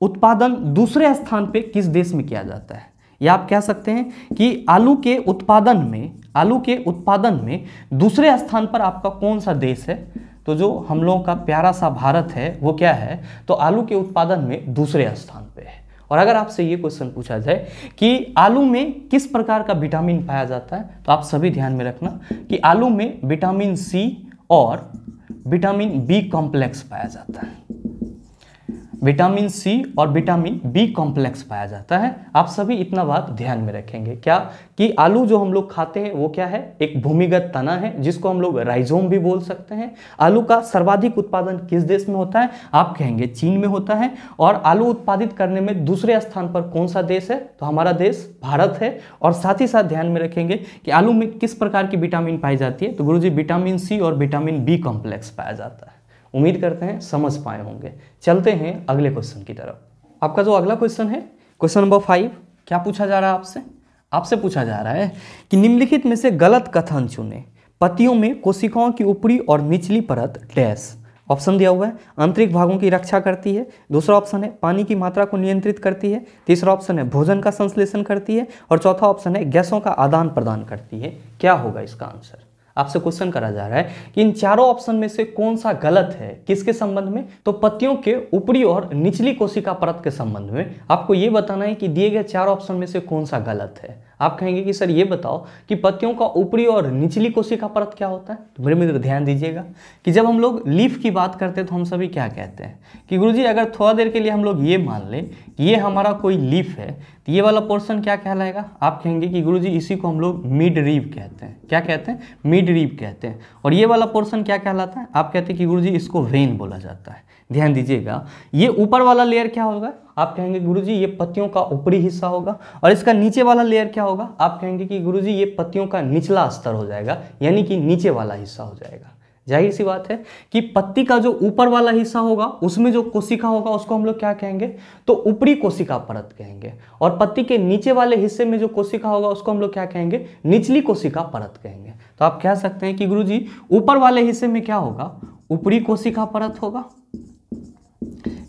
उत्पादन दूसरे स्थान पे किस देश में किया जाता है, या आप कह सकते हैं कि आलू के उत्पादन में, आलू के उत्पादन में दूसरे स्थान पर आपका कौन सा देश है? तो जो हम लोगों का प्यारा सा भारत है, वो क्या है? तो आलू के उत्पादन में दूसरे स्थान पे है। और अगर आपसे ये क्वेश्चन पूछा जाए कि आलू में किस प्रकार का विटामिन पाया जाता है तो आप सभी ध्यान में रखना कि आलू में विटामिन सी और विटामिन बी कॉम्प्लेक्स पाया जाता है। विटामिन सी और विटामिन बी कॉम्प्लेक्स पाया जाता है। आप सभी इतना बात ध्यान में रखेंगे। क्या कि आलू जो हम लोग खाते हैं, वो क्या है? एक भूमिगत तना है, जिसको हम लोग राइजोम भी बोल सकते हैं। आलू का सर्वाधिक उत्पादन किस देश में होता है? आप कहेंगे चीन में होता है। और आलू उत्पादित करने में दूसरे स्थान पर कौन सा देश है? तो हमारा देश भारत है। और साथ ही साथ ध्यान में रखेंगे कि आलू में किस प्रकार की विटामिन पाई जाती है? तो गुरु विटामिन सी और विटामिन बी कॉम्प्लेक्स पाया जाता है। उम्मीद करते हैं, समझ पाए होंगे। चलते हैं अगले क्वेश्चन की तरफ़। आपका जो अगला क्वेश्चन है क्वेश्चन नंबर फाइव क्या पूछा जा रहा है आपसे? आपसे पूछा जा रहा है कि निम्नलिखित में से गलत कथन चुने। पतियों में कोशिकाओं की ऊपरी और निचली परत, डैश। ऑप्शन दिया हुआ है, आंतरिक भागों की रक्षा करती है। दूसरा ऑप्शन है, पानी की मात्रा को नियंत्रित करती है। तीसरा ऑप्शन है, भोजन का संश्लेषण करती है। और चौथा ऑप्शन है, गैसों का आदान प्रदान करती है। क्या होगा इसका आंसर आपसे क्वेश्चन करा जा रहा है कि इन चारों ऑप्शन में से कौन सा गलत है? किसके संबंध में? तो पतियों के ऊपरी और निचली कोशिका परत के संबंध में। आपको यह बताना है कि दिए गए चार ऑप्शन में से कौन सा गलत है? आप कहेंगे कि सर ये बताओ कि पत्तियों का ऊपरी और निचली कोशिका परत क्या होता है? तो मेरे मित्र ध्यान दीजिएगा कि जब हम लोग लीफ की बात करते हैं तो हम सभी क्या कहते हैं? कि गुरुजी, अगर थोड़ा देर के लिए हम लोग ये मान लें कि ये हमारा कोई लीफ है तो ये वाला पोर्शन क्या कहलाएगा? आप कहेंगे कि गुरुजी, इसी को हम लोग मिड रीव कहते हैं। क्या कहते हैं? मिड रीव कहते हैं। और ये वाला पोर्सन क्या कहलाता है? आप कहते हैं कि गुरुजी, इसको वेन बोला जाता है। ध्यान दीजिएगा। ये ऊपर वाला लेयर क्या होगा? आप कहेंगे, गुरुजी, ये पत्तियों का ऊपरी हिस्सा होगा। और इसका नीचे वाला लेयर क्या होगा? आप कहेंगे कि, गुरुजी, ये पत्तियों का निचला स्तर हो जाएगा, यानी कि नीचे वाला हिस्सा हो जाएगा। ज़ाहिर सी बात है कि पत्ती का जो ऊपर वाला हिस्सा होगा, उसमें जो कोशिका होगा, उसको हम लोग क्या कहेंगे? तो ऊपरी कोशिका परत कहेंगे। और पत्ती के नीचे वाले हिस्से में जो कोशिका होगा, उसको हम लोग क्या कहेंगे? निचली कोशिका परत कहेंगे। तो आप कह सकते हैं कि, गुरुजी, ऊपर वाले हिस्से में क्या होगा? ऊपरी कोशिका परत होगा।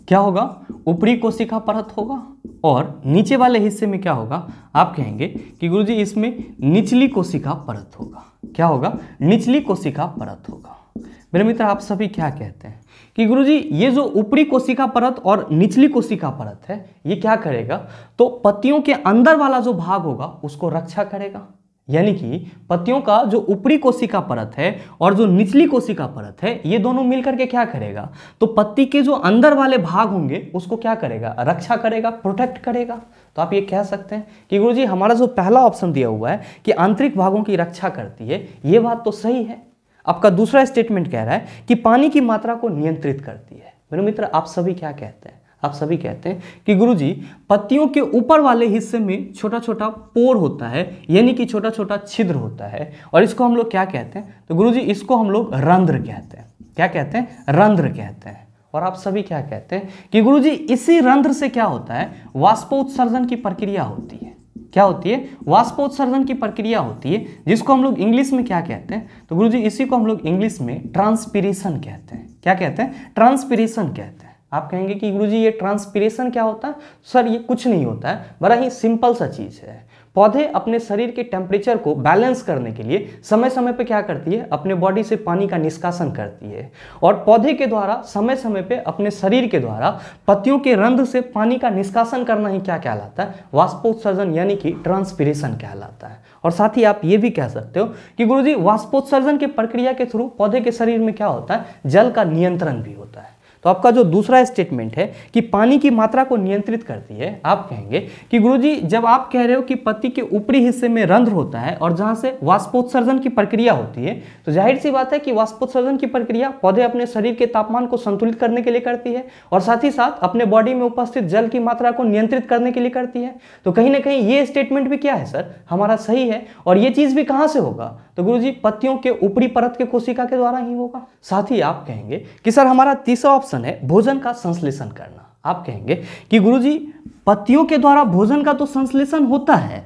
क्या होगा? ऊपरी कोशिका परत होगा और नीचे वाले हिस्से में क्या होगा? आप कहेंगे कि गुरुजी, इसमें निचली कोशिका परत होगा। क्या होगा? निचली कोशिका परत होगा। मेरे मित्र, आप सभी क्या कहते हैं? कि गुरुजी, ये जो ऊपरी कोशिका परत और निचली कोशिका परत है, ये क्या करेगा? तो पत्तियों के अंदर वाला जो भाग होगा, उसको रक्षा करेगा। यानी कि पत्तियों का जो ऊपरी कोशिका परत है और जो निचली कोशिका परत है, ये दोनों मिलकर के क्या करेगा? तो पत्ती के जो अंदर वाले भाग होंगे, उसको क्या करेगा? रक्षा करेगा प्रोटेक्ट करेगा। तो आप ये कह सकते हैं कि गुरुजी, हमारा जो पहला ऑप्शन दिया हुआ है कि आंतरिक भागों की रक्षा करती है, ये बात तो सही है। आपका दूसरा स्टेटमेंट कह रहा है कि पानी की मात्रा को नियंत्रित करती है। मेरे मित्र, आप सभी क्या कहते हैं? आप सभी कहते हैं कि गुरुजी, पत्तियों के ऊपर वाले हिस्से में छोटा छोटा पोर होता है, यानी कि छोटा छोटा छिद्र होता है। और इसको हम लोग क्या कहते हैं? तो गुरुजी, इसको हम लोग रंध्र कहते हैं। क्या कहते हैं? रंध्र कहते हैं। और आप सभी क्या कहते हैं कि गुरुजी, इसी रंध्र से क्या होता है? वाष्पोत्सर्जन की प्रक्रिया होती है। क्या होती है? वाष्पोत्सर्जन की प्रक्रिया होती है, जिसको हम लोग इंग्लिश में क्या कहते हैं? तो गुरुजी, इसी को हम लोग इंग्लिश में ट्रांसपीरेशन कहते हैं। क्या कहते हैं? ट्रांसपीरेशन कहते हैं। आप कहेंगे कि गुरुजी, ये ट्रांसपीरेशन क्या होता? है सर ये कुछ नहीं होता है। बड़ा ही सिंपल सा चीज़ है। पौधे अपने शरीर के टेम्परेचर को बैलेंस करने के लिए समय समय पर क्या करती है? अपने बॉडी से पानी का निष्कासन करती है। और पौधे के द्वारा समय समय पे अपने शरीर के द्वारा पत्तियों के रंध्र से पानी का निष्कासन करना ही क्या कहलाता है? वाष्पोत्सर्जन, यानी कि ट्रांसपीरेशन कहलाता है। और साथ ही आप ये भी कह सकते हो कि गुरुजी, वाष्पोत्सर्जन की प्रक्रिया के थ्रू पौधे के शरीर में क्या होता है? जल का नियंत्रण भी होता है। तो आपका जो दूसरा स्टेटमेंट है कि पानी की मात्रा को नियंत्रित करती है, आप कहेंगे कि गुरुजी, जब आप कह रहे हो कि पत्ती के ऊपरी हिस्से में रंध्र होता है और जहाँ से वाष्पोत्सर्जन की प्रक्रिया होती है तो ज़ाहिर सी बात है कि वाष्पोत्सर्जन की प्रक्रिया पौधे अपने शरीर के तापमान को संतुलित करने के लिए करती है और साथ ही साथ अपने बॉडी में उपस्थित जल की मात्रा को नियंत्रित करने के लिए करती है। तो कहीं ना कहीं ये स्टेटमेंट भी क्या है सर हमारा सही है और ये चीज़ भी कहाँ से होगा? तो गुरुजी, पत्तियों के ऊपरी परत के कोशिका के द्वारा ही होगा। साथ ही आप कहेंगे कि, सर, हमारा तीसरा ऑप्शन है भोजन का संश्लेषण करना। आप कहेंगे कि गुरुजी, पत्तियों के द्वारा भोजन का तो संश्लेषण होता है।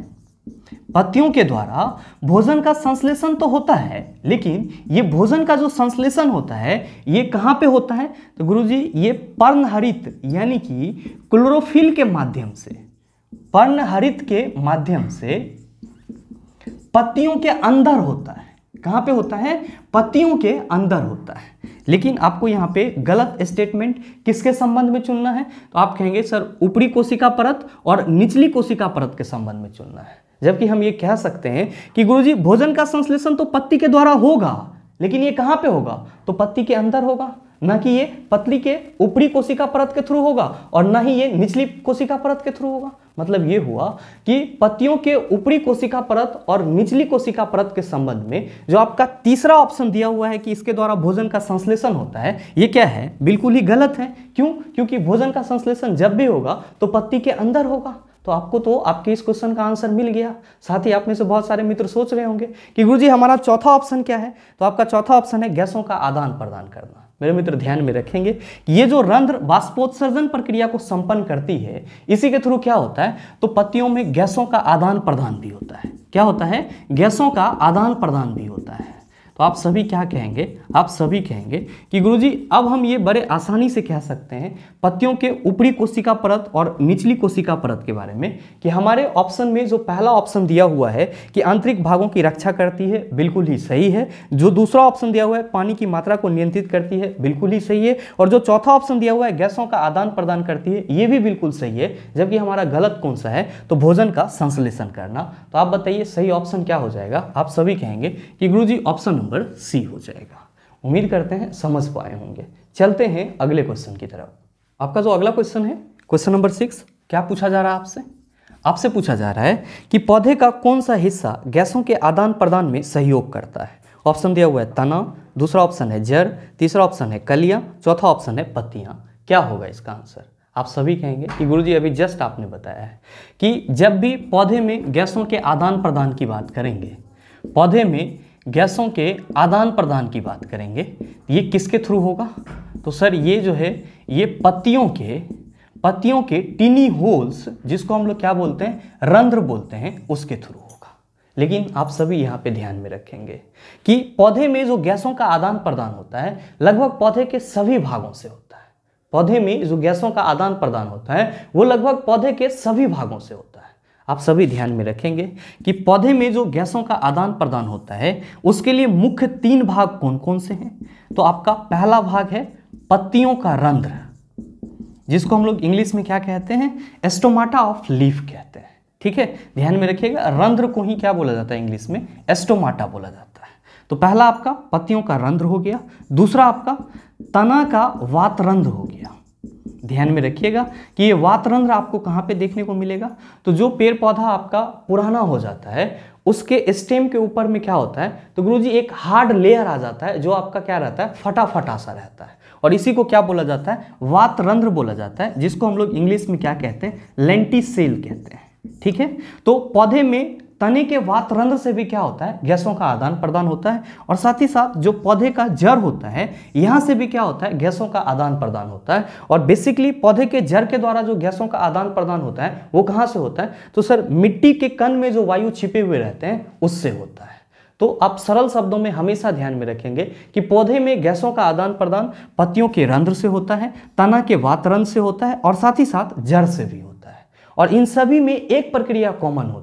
पत्तियों के द्वारा भोजन का संश्लेषण तो होता है, लेकिन ये भोजन का जो संश्लेषण होता है, ये कहाँ पे होता है? तो गुरुजी, ये पर्णहरित, यानी कि क्लोरोफिल के माध्यम से। पर्णहरित के माध्यम से पत्तियों के अंदर होता है। कहाँ पे होता है? पतियों के अंदर होता है। लेकिन आपको यहाँ पे गलत स्टेटमेंट किसके संबंध में चुनना है? तो आप कहेंगे, सर, ऊपरी कोशिका परत और निचली कोशिका परत के संबंध में चुनना है। जबकि हम ये कह सकते हैं कि गुरुजी, भोजन का संश्लेषण तो पत्ती के द्वारा होगा, लेकिन ये कहाँ पे होगा? तो पत्ती के अंदर होगा। ना कि ये पतली के ऊपरी कोशिका परत के थ्रू होगा और ना ही ये निचली कोशिका परत के थ्रू होगा। मतलब ये हुआ कि पतियों के ऊपरी कोशिका परत और निचली कोशिका परत के संबंध में जो आपका तीसरा ऑप्शन दिया हुआ है कि इसके द्वारा भोजन का संश्लेषण होता है, ये क्या है? बिल्कुल ही गलत है। क्यों? क्योंकि भोजन का संश्लेषण जब भी होगा तो पत्ती के अंदर होगा। तो आपको तो आपके इस क्वेश्चन का आंसर मिल गया। साथ ही आप में से बहुत सारे मित्र सोच रहे होंगे कि गुरुजी, हमारा चौथा ऑप्शन क्या है? तो आपका चौथा ऑप्शन है गैसों का आदान प्रदान करना। मेरे मित्र, ध्यान में रखेंगे, ये जो रंध्र वाष्पोत्सर्जन प्रक्रिया को संपन्न करती है, इसी के थ्रू क्या होता है? तो पत्तियों में गैसों का आदान प्रदान भी होता है। क्या होता है? गैसों का आदान प्रदान भी होता है। आप सभी क्या कहेंगे? आप सभी कहेंगे कि गुरुजी, अब हम ये बड़े आसानी से कह सकते हैं पत्तियों के ऊपरी कोशिका परत और निचली कोशिका परत के बारे में कि हमारे ऑप्शन में जो पहला ऑप्शन दिया हुआ है कि आंतरिक भागों की रक्षा करती है, बिल्कुल ही सही है। जो दूसरा ऑप्शन दिया हुआ है, पानी की मात्रा को नियंत्रित करती है, बिल्कुल ही सही है। और जो चौथा ऑप्शन दिया हुआ है, गैसों का आदान प्रदान करती है, ये भी बिल्कुल सही है। जबकि हमारा गलत कौन सा है? तो भोजन का संश्लेषण करना। तो आप बताइए, सही ऑप्शन क्या हो जाएगा? आप सभी कहेंगे कि गुरु ऑप्शन नंबर सी हो जाएगा। उम्मीद करते हैं समझ पाए होंगे। चलते हैं अगले क्वेश्चन की तरफ़। आपका जो अगला क्वेश्चन है क्वेश्चन नंबर सिक्स क्या पूछा जा रहा है आपसे? आपसे पूछा जा रहा है कि पौधे का कौन सा हिस्सा गैसों के आदान प्रदान में सहयोग करता है? ऑप्शन दिया हुआ है तना दूसरा ऑप्शन है जड़, तीसरा ऑप्शन है कलियाँ, चौथा ऑप्शन है पत्तियाँ। क्या होगा इसका आंसर आप सभी कहेंगे कि गुरुजी, अभी जस्ट आपने बताया है कि जब भी पौधे में गैसों के आदान प्रदान की बात करेंगे, पौधे में गैसों के आदान प्रदान की बात करेंगे, ये किसके थ्रू होगा? तो सर, ये जो है, ये पत्तियों के पत्तियों के टिनी होल्स, जिसको हम लोग क्या बोलते हैं? रंध्र बोलते हैं, उसके थ्रू होगा। लेकिन आप सभी यहाँ पे ध्यान में रखेंगे कि पौधे में जो गैसों का आदान प्रदान होता है, लगभग पौधे के सभी भागों से होता है। पौधे में जो गैसों का आदान प्रदान होता है, वो लगभग पौधे के सभी भागों से होता है। आप सभी ध्यान में रखेंगे कि पौधे में जो गैसों का आदान प्रदान होता है, उसके लिए मुख्य तीन भाग कौन कौन से हैं? तो आपका पहला भाग है पत्तियों का रंध्र, जिसको हम लोग इंग्लिश में क्या कहते हैं? एस्टोमाटा ऑफ़ लीफ कहते हैं। ठीक है? ध्यान में रखिएगा, रंध्र को ही क्या बोला जाता है इंग्लिश में? एस्टोमाटा बोला जाता है। तो पहला आपका पत्तियों का रंध्र हो गया, दूसरा आपका तना का वातरंध्र हो गया। ध्यान में रखिएगा कि ये वातरंध्र आपको कहाँ पे देखने को मिलेगा? तो जो पेड़ पौधा आपका पुराना हो जाता है, उसके स्टेम के ऊपर में क्या होता है? तो गुरुजी, एक हार्ड लेयर आ जाता है जो आपका क्या रहता है? फटा फटा सा रहता है। और इसी को क्या बोला जाता है? वातरंध्र बोला जाता है, जिसको हम लोग इंग्लिश में क्या कहते हैं? लेंटिसेल कहते हैं। ठीक है? तो पौधे में तने के वातरंध्र से भी क्या होता है? गैसों का आदान प्रदान होता है और साथ ही साथ जो पौधे का जड़ होता है, यहाँ से भी क्या होता है? गैसों का आदान प्रदान होता है और बेसिकली पौधे के जड़ के द्वारा जो गैसों का आदान प्रदान होता है, वो कहाँ से होता है? तो सर, मिट्टी के कण में जो वायु छिपे हुए रहते हैं, उससे होता है। तो आप सरल शब्दों में हमेशा ध्यान में रखेंगे कि पौधे में गैसों का आदान प्रदान पत्तियों के रंध्र से होता है, तना के वातरंध्र से होता है और साथ ही साथ जड़ से भी होता है। और इन सभी में एक प्रक्रिया कॉमन होती है।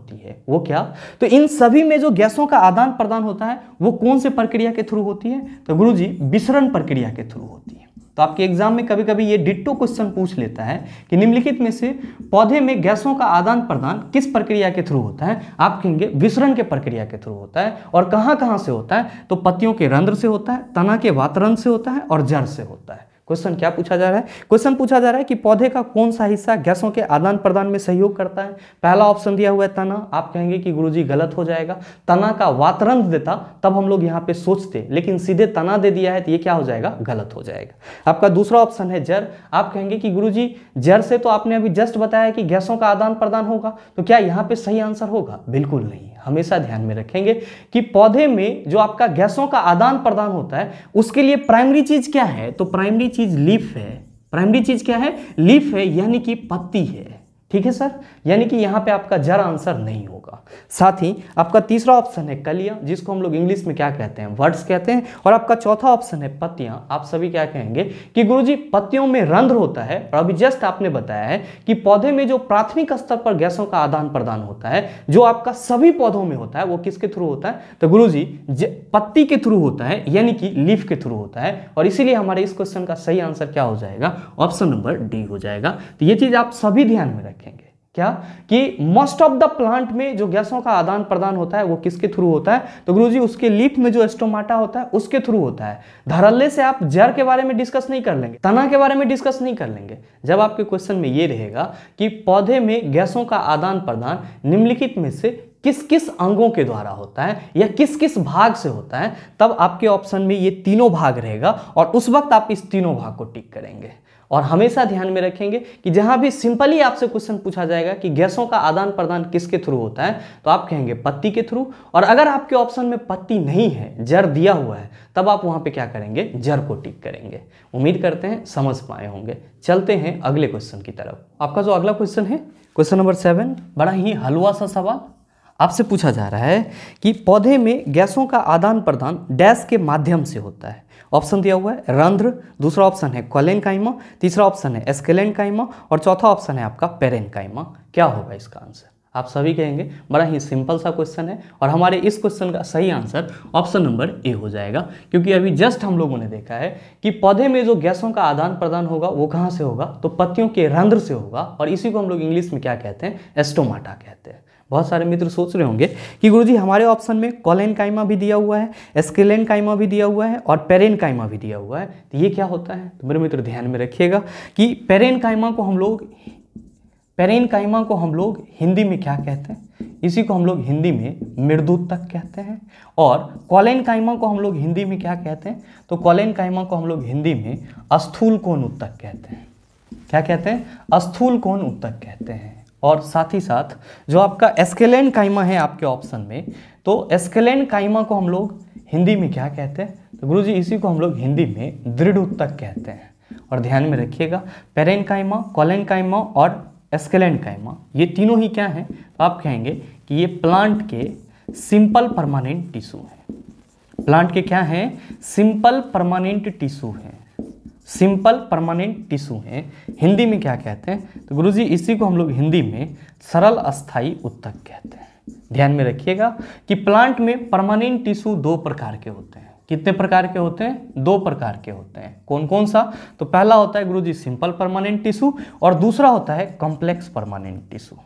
वो क्या? तो इन सभी में जो गैसों का आदान प्रदान होता है, वो कौन से प्रक्रिया के थ्रू होती है? तो गुरुजी, विसरण प्रक्रिया के थ्रू होती है। तो आपके एग्ज़ाम में कभी कभी ये डिट्टो क्वेश्चन पूछ लेता है कि निम्नलिखित में से पौधे में गैसों का आदान प्रदान किस प्रक्रिया के थ्रू होता है? आप कहेंगे विसरण के प्रक्रिया के थ्रू होता है और कहाँ कहाँ से होता है? तो पत्तियों के रंध्र से होता है, तना के वातरंध्र से होता है और जड़ से होता है। क्वेश्चन क्या पूछा जा रहा है? क्वेश्चन पूछा जा रहा है कि पौधे का कौन सा हिस्सा गैसों के आदान प्रदान में सहयोग करता है? पहला ऑप्शन दिया हुआ है तना। आप कहेंगे कि गुरुजी गलत हो जाएगा। तना का वातरंत देता, तब हम लोग यहाँ पे सोचते, लेकिन सीधे तना दे दिया है तो ये क्या हो जाएगा? गलत हो जाएगा। आपका दूसरा ऑप्शन है जर। आप कहेंगे कि गुरु जर से तो आपने अभी जस्ट बताया कि गैसों का आदान प्रदान होगा तो क्या यहाँ पे सही आंसर होगा? बिल्कुल नहीं हमेशा ध्यान में रखेंगे कि पौधे में जो आपका गैसों का आदान प्रदान होता है, उसके लिए प्राइमरी चीज़ क्या है? तो प्राइमरी चीज़ लीफ है। प्राइमरी चीज़ क्या है? लीफ है, यानी कि पत्ती है। ठीक है सर? यानी कि यहाँ पे आपका जरा आंसर नहीं होगा। साथ ही आपका तीसरा ऑप्शन है कलियाँ, जिसको हम लोग इंग्लिश में क्या कहते हैं? वर्ड्स कहते हैं। और आपका चौथा ऑप्शन है पत्तियाँ। आप सभी क्या कहेंगे कि गुरुजी, पत्तियों में रंध्र होता है और अभी जस्ट आपने बताया है कि पौधे में जो प्राथमिक स्तर पर गैसों का आदान प्रदान होता है, जो आपका सभी पौधों में होता है, वो किसके थ्रू होता है? तो गुरु जी, पत्ती के थ्रू होता है, यानी कि लीफ के थ्रू होता है। और इसीलिए हमारे इस क्वेश्चन का सही आंसर क्या हो जाएगा? ऑप्शन नंबर डी हो जाएगा। तो ये चीज़ आप सभी ध्यान में रखें क्या? कि मोस्ट ऑफ़ द प्लांट में जो गैसों का आदान प्रदान होता है, वो किसके थ्रू होता है? तो गुरुजी, उसके लीफ में जो स्टोमाटा होता है, उसके थ्रू होता है। धरल्ले से आप जड़ के बारे में डिस्कस नहीं कर लेंगे, तना के बारे में डिस्कस नहीं कर लेंगे। जब आपके क्वेश्चन में ये रहेगा कि पौधे में गैसों का आदान प्रदान निम्नलिखित में से किस किस अंगों के द्वारा होता है या किस किस भाग से होता है, तब आपके ऑप्शन में ये तीनों भाग रहेगा और उस वक्त आप इस तीनों भाग को टिक करेंगे। और हमेशा ध्यान में रखेंगे कि जहाँ भी सिंपली आपसे क्वेश्चन पूछा जाएगा कि गैसों का आदान प्रदान किसके थ्रू होता है तो आप कहेंगे पत्ती के थ्रू। और अगर आपके ऑप्शन में पत्ती नहीं है जर दिया हुआ है, तब आप वहाँ पे क्या करेंगे? जर को टिक करेंगे। उम्मीद करते हैं समझ पाए होंगे। चलते हैं अगले क्वेश्चन की तरफ़। आपका जो अगला क्वेश्चन है, क्वेश्चन नंबर सेवन, बड़ा ही हलवा सा सवाल। आपसे पूछा जा रहा है कि पौधे में गैसों का आदान प्रदान डैश के माध्यम से होता है। ऑप्शन दिया हुआ है रंध्र, दूसरा ऑप्शन है कॉलेन काइमा तीसरा ऑप्शन है एस्केलेन काइमा और चौथा ऑप्शन है आपका पेरेन काइमा क्या होगा इसका आंसर? आप सभी कहेंगे, बड़ा ही सिंपल सा क्वेश्चन है और हमारे इस क्वेश्चन का सही आंसर ऑप्शन नंबर ए हो जाएगा, क्योंकि अभी जस्ट हम लोगों ने देखा है कि पौधे में जो गैसों का आदान प्रदान होगा वो कहाँ से होगा? तो पत्तियों के रंध्र से होगा और इसी को हम लोग इंग्लिश में क्या कहते हैं? एस्टोमाटा कहते हैं। बहुत सारे मित्र सोच रहे होंगे कि गुरुजी, हमारे ऑप्शन में कॉलेन काइमा भी दिया हुआ है एस्केलेन काइमा भी दिया हुआ है और पेरेन काइमा भी दिया हुआ है। तो ये क्या होता है? तो मेरे मित्र, ध्यान में रखिएगा कि पेरेन काइमा को हम लोग पेरेन काइमा को हम लोग हिंदी में क्या कहते हैं? इसी को हम लोग हिंदी में मृदूत तक कहते हैं और कॉलेन काइमा को हम लोग हिंदी में क्या कहते हैं? तो कॉलेन काइमा को हम लोग हिंदी में अस्थूल कोण उत्तक कहते हैं। क्या कहते हैं? अस्थूल कोण उत्तक कहते हैं। और साथ ही साथ जो आपका एस्केलेन काइमा है आपके ऑप्शन में तो एस्केलेन काइमा को हम लोग हिंदी में क्या कहते हैं? तो गुरु जी इसी को हम लोग हिंदी में दृढ़ उत्तक कहते हैं। और ध्यान में रखिएगा, पेरेन काइमा, कॉलेन काइमा और एस्केलेन काइमा, ये तीनों ही क्या हैं? तो आप कहेंगे कि ये प्लांट के सिंपल परमानेंट टिश्यू हैं। प्लांट के क्या हैं? सिंपल परमानेंट टिश्यू हैं। सिंपल परमानेंट टिश्यू हैं। हिंदी में क्या कहते हैं? तो गुरुजी, इसी को हम लोग हिंदी में सरल अस्थाई उत्तक कहते हैं। ध्यान में रखिएगा कि प्लांट में परमानेंट टिश्यू दो प्रकार के होते हैं। कितने प्रकार के होते हैं? दो प्रकार के होते हैं। कौन कौन सा? तो पहला होता है गुरुजी, सिंपल परमानेंट टिश्यू, और दूसरा होता है कॉम्प्लेक्स परमानेंट टिश्यू।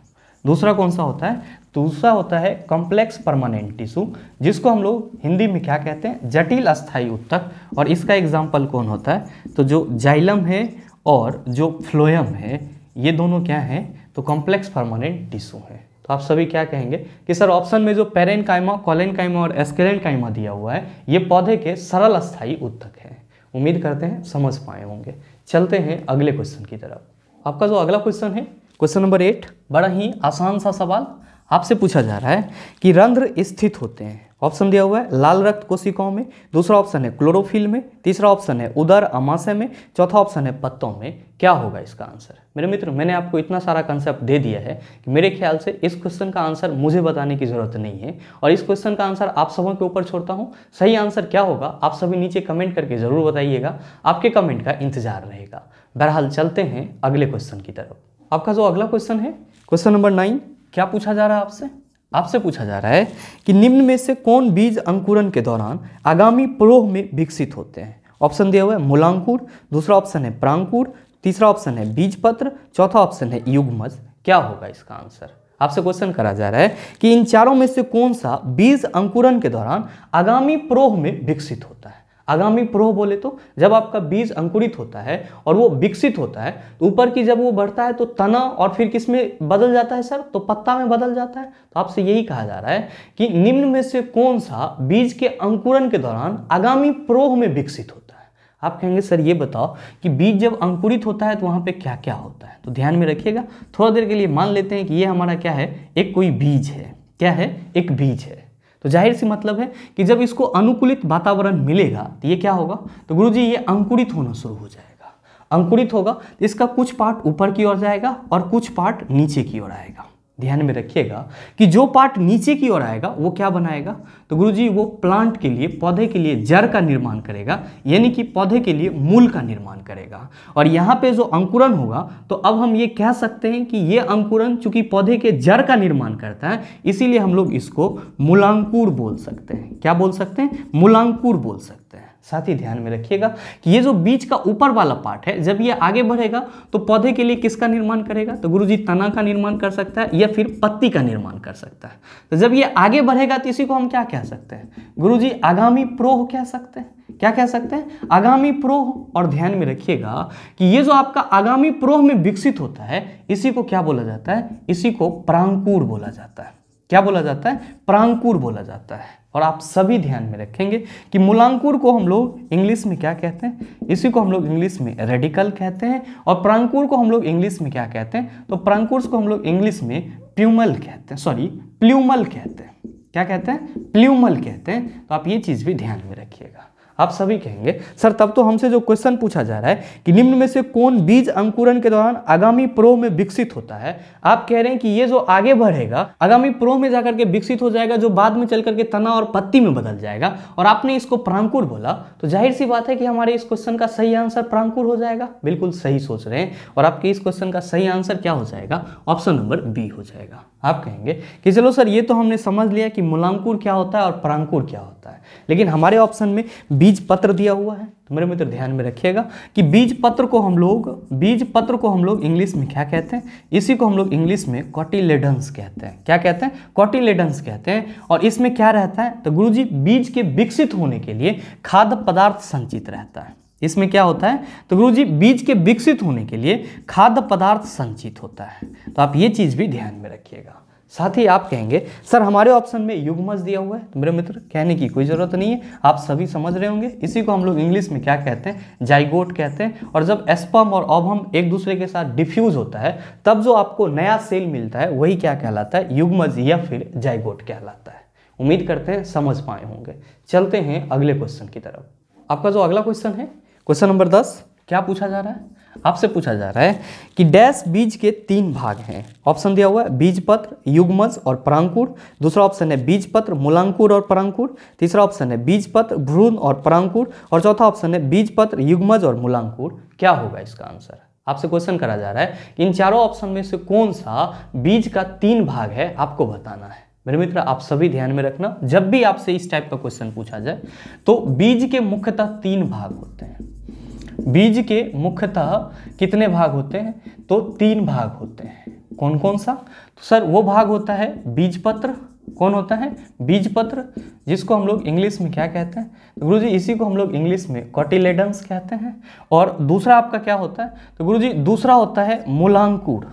दूसरा कौन सा होता है? दूसरा होता है कॉम्प्लेक्स परमानेंट टिश्यू जिसको हम लोग हिंदी में क्या कहते हैं? जटिल अस्थाई उत्तक। और इसका एग्ज़ाम्पल कौन होता है? तो जो जाइलम है और जो फ्लोयम है, ये दोनों क्या हैं? तो कॉम्प्लेक्स परमानेंट टिश्यू है। तो आप सभी क्या कहेंगे? कि सर ऑप्शन में जो पेरेन कायमा कॉलेन कायमा और एस्केलेन कायमा दिया हुआ है, ये पौधे के सरल अस्थाई उत्तक है। उम्मीद करते हैं समझ पाए होंगे। चलते हैं अगले क्वेश्चन की तरफ़। आपका जो अगला क्वेश्चन है क्वेश्चन नंबर एट बड़ा ही आसान सा सवाल। आपसे पूछा जा रहा है कि रंध्र स्थित होते हैं। ऑप्शन दिया हुआ है लाल रक्त कोशिकाओं में, दूसरा ऑप्शन है क्लोरोफिल में, तीसरा ऑप्शन है उदर अमाशय में, चौथा ऑप्शन है पत्तों में। क्या होगा इसका आंसर मेरे मित्र, मैंने आपको इतना सारा कंसेप्ट दे दिया है कि मेरे ख्याल से इस क्वेश्चन का आंसर मुझे बताने की ज़रूरत नहीं है। और इस क्वेश्चन का आंसर आप सबों के ऊपर छोड़ता हूँ। सही आंसर क्या होगा? आप सभी नीचे कमेंट करके ज़रूर बताइएगा। आपके कमेंट का इंतज़ार रहेगा। बहरहाल चलते हैं अगले क्वेश्चन की तरफ़। आपका जो अगला क्वेश्चन है क्वेश्चन नंबर नाइन क्या पूछा जा रहा है आपसे? आपसे पूछा जा रहा है कि निम्न में से कौन बीज अंकुरन के दौरान आगामी प्रोह में विकसित होते हैं? ऑप्शन दिया हुआ है मूलांकुर, दूसरा ऑप्शन है प्रांकुर, तीसरा ऑप्शन है बीज पत्र चौथा ऑप्शन है युगमज। क्या होगा इसका आंसर? आपसे क्वेश्चन करा जा रहा है कि इन चारों में से कौन सा बीज अंकुरन के दौरान आगामी प्रोह में विकसित होता है? आगामी प्रोह बोले तो जब आपका बीज अंकुरित होता है और वो विकसित होता है तो ऊपर की जब वो बढ़ता है तो तना और फिर किसमें बदल जाता है सर? तो पत्ता में बदल जाता है। तो आपसे यही कहा जा रहा है कि निम्न में से कौन सा बीज के अंकुरन के दौरान आगामी प्रोह में विकसित होता है? आप कहेंगे, सर, ये बताओ कि बीज जब अंकुरित होता है तो वहाँ पे क्या क्या होता है? तो ध्यान में रखिएगा। थोड़ा देर के लिए मान लेते हैं कि ये हमारा क्या है? एक कोई बीज है। क्या है? एक बीज है। तो ज़ाहिर सी मतलब है कि जब इसको अनुकूलित वातावरण मिलेगा तो ये क्या होगा? तो गुरु जी ये अंकुरित होना शुरू हो जाएगा। अंकुरित होगा तो इसका कुछ पार्ट ऊपर की ओर जाएगा और कुछ पार्ट नीचे की ओर आएगा। ध्यान में रखिएगा कि जो पार्ट नीचे की ओर आएगा, वो क्या बनाएगा? तो गुरुजी, वो प्लांट के लिए, पौधे के लिए जड़ का निर्माण करेगा, यानी कि पौधे के लिए मूल का निर्माण करेगा। और यहाँ पे जो अंकुरन होगा तो अब हम ये कह सकते हैं कि ये अंकुरन चूँकि पौधे के जड़ का निर्माण करता है, इसीलिए हम लोग इसको मूलांकुर बोल सकते हैं। क्या बोल सकते हैं? मूलांकुर बोल सकते हैं। साथ ही ध्यान में रखिएगा कि ये जो बीज का ऊपर वाला पार्ट है, जब ये आगे बढ़ेगा तो पौधे के लिए किसका निर्माण करेगा? तो गुरुजी तना का निर्माण कर सकता है या फिर पत्ती का निर्माण कर सकता है। तो जब ये आगे बढ़ेगा तो इसी को हम क्या कह सकते हैं? गुरुजी, आगामी प्रोह कह सकते हैं। क्या कह सकते हैं? आगामी प्रोह। और ध्यान में रखिएगा कि ये जो आपका आगामी प्रोह में विकसित होता है, इसी को क्या बोला जाता है? इसी को प्रांकुर बोला जाता है। क्या बोला जाता है? प्रांकुर बोला जाता है। और आप सभी ध्यान में रखेंगे कि मूलांकुर को हम लोग इंग्लिश में क्या कहते हैं? इसी को हम लोग इंग्लिश में रेडिकल कहते हैं। और प्रांकुर को हम लोग इंग्लिश में क्या कहते हैं? तो प्रांकुर को हम लोग इंग्लिश में प्यूमल कहते हैं। सॉरी, प्ल्यूमल कहते हैं। क्या कहते हैं? प्ल्यूमल कहते हैं। तो आप ये चीज़ भी ध्यान में रखिएगा। आप सभी कहेंगे, सर, तब तो हमसे जो क्वेश्चन पूछा जा रहा है कि निम्न में से कौन बीज अंकुरन के दौरान आगामी प्रो में विकसित होता है? आप कह रहे हैं कि ये जो आगे बढ़ेगा, आगामी प्रो में जाकर के विकसित हो जाएगा, जो बाद में चल करके तना और पत्ती में बदल जाएगा। और आपने इसको प्रांकुर बोला तो ज़ाहिर सी बात है कि हमारे इस क्वेश्चन का सही आंसर प्रांकुर हो जाएगा। बिल्कुल सही सोच रहे हैं। और आपके इस क्वेश्चन का सही आंसर क्या हो जाएगा? ऑप्शन नंबर बी हो जाएगा। आप कहेंगे कि चलो सर, ये तो हमने समझ लिया कि मूलांकुर क्या होता है और प्रांकुर क्या होता है। लेकिन हमारे ऑप्शन में बीज पत्र दिया हुआ है। तो मेरे मित्र, ध्यान में रखिएगा कि बीज पत्र को हम लोग, बीज पत्र को हम लोग इंग्लिश में क्या कहते हैं? इसी को हम लोग इंग्लिश में कॉटिलेडन्स कहते हैं। क्या कहते हैं? कॉटिलेडन्स कहते हैं। और इसमें क्या रहता है? तो गुरुजी, बीज के विकसित होने के लिए खाद्य पदार्थ संचित रहता है। इसमें क्या होता है? तो गुरु जी बीज के विकसित होने के लिए खाद्य पदार्थ संचित होता है। तो आप ये चीज़ भी ध्यान में रखिएगा। साथ ही आप कहेंगे, सर, हमारे ऑप्शन में युग्मज दिया हुआ है। तो मेरे मित्र, कहने की कोई ज़रूरत नहीं है। आप सभी समझ रहे होंगे। इसी को हम लोग इंग्लिश में क्या कहते हैं? जाइगोट कहते हैं। और जब एस्पम और ओवम एक दूसरे के साथ डिफ्यूज होता है, तब जो आपको नया सेल मिलता है, वही क्या कहलाता है? युग्मज या फिर जाइगोट कहलाता है। उम्मीद करते हैं समझ पाए होंगे। चलते हैं अगले क्वेश्चन की तरफ़। आपका जो अगला क्वेश्चन है क्वेश्चन नंबर दस। क्या पूछा जा रहा है? आपसे पूछा जा रहा है कि डैश बीज के तीन भाग हैं। ऑप्शन दिया हुआ है बीज पत्र युग्मज और परांकुर। दूसरा ऑप्शन है बीज पत्र मूलांकुर और परांकुर। तीसरा ऑप्शन है बीज पत्र भ्रूण और परांकुर। और चौथा ऑप्शन है बीज पत्र युग्मज और मूलांकुर। क्या होगा इसका आंसर आपसे क्वेश्चन करा जा रहा है कि इन चारों ऑप्शन में से कौन सा बीज का तीन भाग है? आपको बताना है। मेरे मित्र, आप सभी ध्यान में रखना, जब भी आपसे इस टाइप का क्वेश्चन पूछा जाए तो बीज के मुख्यतः तीन भाग होते हैं। बीज के मुख्यतः कितने भाग होते हैं? तो तीन भाग होते हैं। कौन कौन सा? तो सर, वो भाग होता है बीज पत्र कौन होता है? बीज पत्र जिसको हम लोग इंग्लिश में क्या कहते हैं? तो गुरुजी, इसी को हम लोग इंग्लिश में कॉटिलेडन्स कहते हैं। और दूसरा आपका क्या होता है? तो गुरुजी, दूसरा होता है मूलांकुर।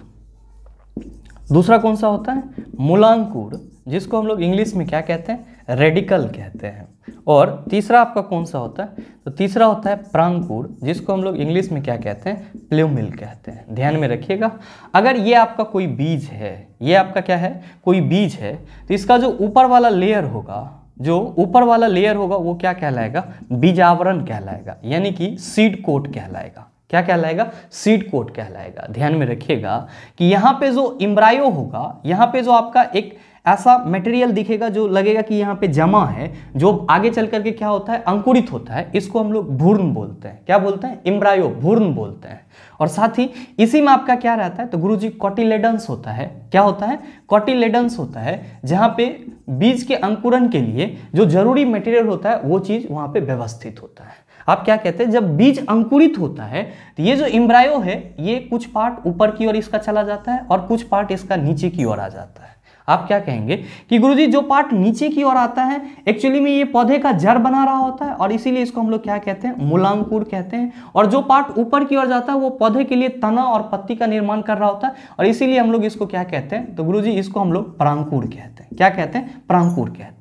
दूसरा कौन सा होता है? मूलांकुर। जिसको हम लोग इंग्लिश में क्या कहते हैं? रेडिकल कहते हैं। और तीसरा आपका कौन सा होता है? तो तीसरा होता है प्रांगपुर, जिसको हम लोग इंग्लिश में क्या कहते हैं? प्ल्यूमिल कहते हैं। ध्यान में रखिएगा। अगर ये आपका कोई बीज है, ये आपका क्या है? कोई बीज है तो इसका जो ऊपर वाला लेयर होगा, जो ऊपर वाला लेयर होगा, वो क्या कहलाएगा? बीजावरण कहलाएगा। यानी कि सीड कोट कहलाएगा। क्या कहलाएगा? सीड कोट कहलाएगा। ध्यान में रखिएगा कि यहाँ पे जो इम्ब्रायो होगा, यहाँ पे जो आपका एक ऐसा मटेरियल दिखेगा जो लगेगा कि यहाँ पे जमा है, जो आगे चल करके क्या होता है, अंकुरित होता है, इसको हम लोग भूर्ण बोलते हैं। क्या बोलते हैं? इम्ब्रायो, भूर्ण बोलते हैं। और साथ ही इसी में आपका क्या रहता है? तो गुरु जी कॉटिलेडन्स होता है। क्या होता है? कॉटिलेडन्स होता है, जहाँ पे बीज के अंकुरन के लिए जो ज़रूरी मटेरियल होता है, वो चीज़ वहाँ पे व्यवस्थित होता है। आप क्या कहते हैं? जब बीज अंकुरित होता है तो ये जो इम्ब्रायो है, ये कुछ पार्ट ऊपर की ओर इसका चला जाता है और कुछ पार्ट इसका नीचे की ओर आ जाता है। आप क्या कहेंगे कि गुरुजी, जो पार्ट नीचे की ओर आता है एक्चुअली में ये पौधे का जड़ बना रहा होता है, और इसीलिए इसको हम लोग क्या कहते हैं, मूलांकुर कहते हैं। और जो पार्ट ऊपर की ओर जाता है, वो पौधे के लिए तना और पत्ती का निर्माण कर रहा होता है, और इसीलिए हम लोग इसको क्या कहते हैं तो गुरु इसको हम लोग प्रांकुर कहते हैं। क्या कहते हैं? प्रांकुर कहते हैं।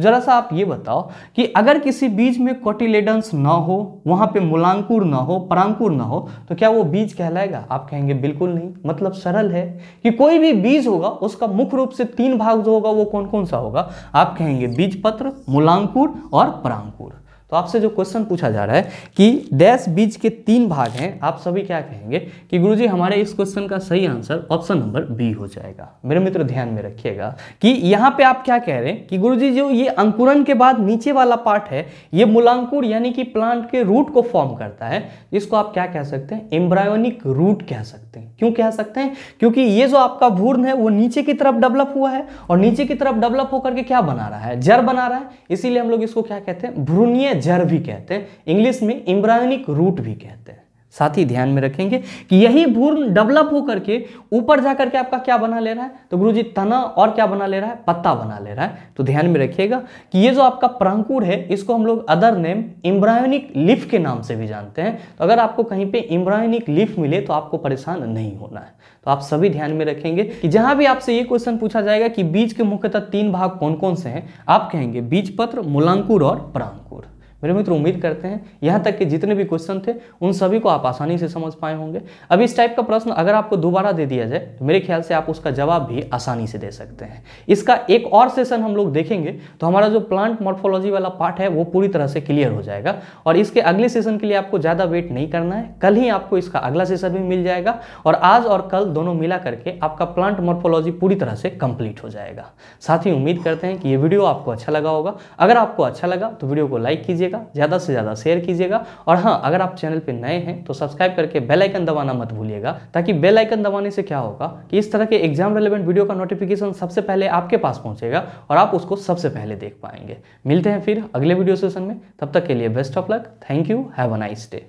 जरा सा आप ये बताओ कि अगर किसी बीज में कोटिलेडन्स ना हो, वहाँ पे मूलांकुर ना हो, परांकुर ना हो तो क्या वो बीज कहलाएगा? आप कहेंगे, बिल्कुल नहीं। मतलब सरल है कि कोई भी बीज होगा, उसका मुख्य रूप से तीन भाग जो होगा, वो कौन कौन सा होगा? आप कहेंगे बीज पत्र मूलांकुर और परांकुर। तो आपसे जो क्वेश्चन पूछा जा रहा है कि डैश बीज के तीन भाग हैं, आप सभी क्या कहेंगे कि गुरुजी, हमारे इस क्वेश्चन का सही आंसर ऑप्शन नंबर बी हो जाएगा। मेरे मित्र, ध्यान में रखिएगा कि यहाँ पे आप क्या कह रहे हैं कि गुरुजी, जो ये अंकुरन के बाद नीचे वाला पार्ट है, ये मूलांकुर यानी कि प्लांट के रूट को फॉर्म करता है जिसको आप क्या कह सकते हैं? एम्ब्रायोनिक रूट कह सकते हैं। क्यों कह सकते हैं? क्योंकि ये जो आपका भूर्ण है वो नीचे की तरफ़ डेवलप हुआ है और नीचे की तरफ़ डेवलप होकर के क्या बना रहा है? जर बना रहा है। इसीलिए हम लोग इसको क्या कहते हैं? भ्रूणीय जर भी कहते हैं। इंग्लिश में इम्ब्रायनिक रूट भी कहते हैं। साथ ही ध्यान में रखेंगे कि यही भ्रूण डेवलप होकर के ऊपर जाकर के आपका क्या बना ले रहा है? तो गुरुजी, तना और क्या बना ले रहा है? पत्ता बना ले रहा है। तो ध्यान में रखिएगा कि ये जो आपका प्रांकुर है, इसको हम लोग अदर नेम इम्ब्रायोनिक लिफ के नाम से भी जानते हैं। तो अगर आपको कहीं पे इम्ब्रायोनिक लिफ मिले तो आपको परेशान नहीं होना है। तो आप सभी ध्यान में रखेंगे कि जहाँ भी आपसे ये क्वेश्चन पूछा जाएगा कि बीज के मुख्यतः तीन भाग कौन कौन से हैं, आप कहेंगे बीज पत्र मूलांकुर और प्रांकुर मेरे मित्र, उम्मीद करते हैं, यहाँ तक कि जितने भी क्वेश्चन थे, उन सभी को आप आसानी से समझ पाए होंगे। अब इस टाइप का प्रश्न अगर आपको दोबारा दे दिया जाए तो मेरे ख्याल से आप उसका जवाब भी आसानी से दे सकते हैं। इसका एक और सेशन हम लोग देखेंगे तो हमारा जो प्लांट मॉर्फोलॉजी वाला पार्ट है, वो पूरी तरह से क्लियर हो जाएगा। और इसके अगले सेशन के लिए आपको ज़्यादा वेट नहीं करना है। कल ही आपको इसका अगला सेशन भी मिल जाएगा और आज और कल दोनों मिला करके आपका प्लांट मॉर्फोलॉजी पूरी तरह से कंप्लीट हो जाएगा। साथ ही उम्मीद करते हैं कि ये वीडियो आपको अच्छा लगा होगा। अगर आपको अच्छा लगा तो वीडियो को लाइक कीजिएगा, ज़्यादा से ज़्यादा शेयर कीजिएगा। और हाँ अगर आप चैनल पर नए हैं तो सब्सक्राइब करके बेलाइकन दबाना मत भूलिएगा, ताकि बेलाइकन दबाने से क्या होगा कि इस तरह के एग्ज़ाम रिलेवेंट वीडियो का नोटिफिकेशन सबसे पहले आपके पास पहुंचेगा और आप उसको सबसे पहले देख पाएँगे। मिलते हैं फिर अगले वीडियो सेशन में, तब तक के लिए best of luck thank you have a nice day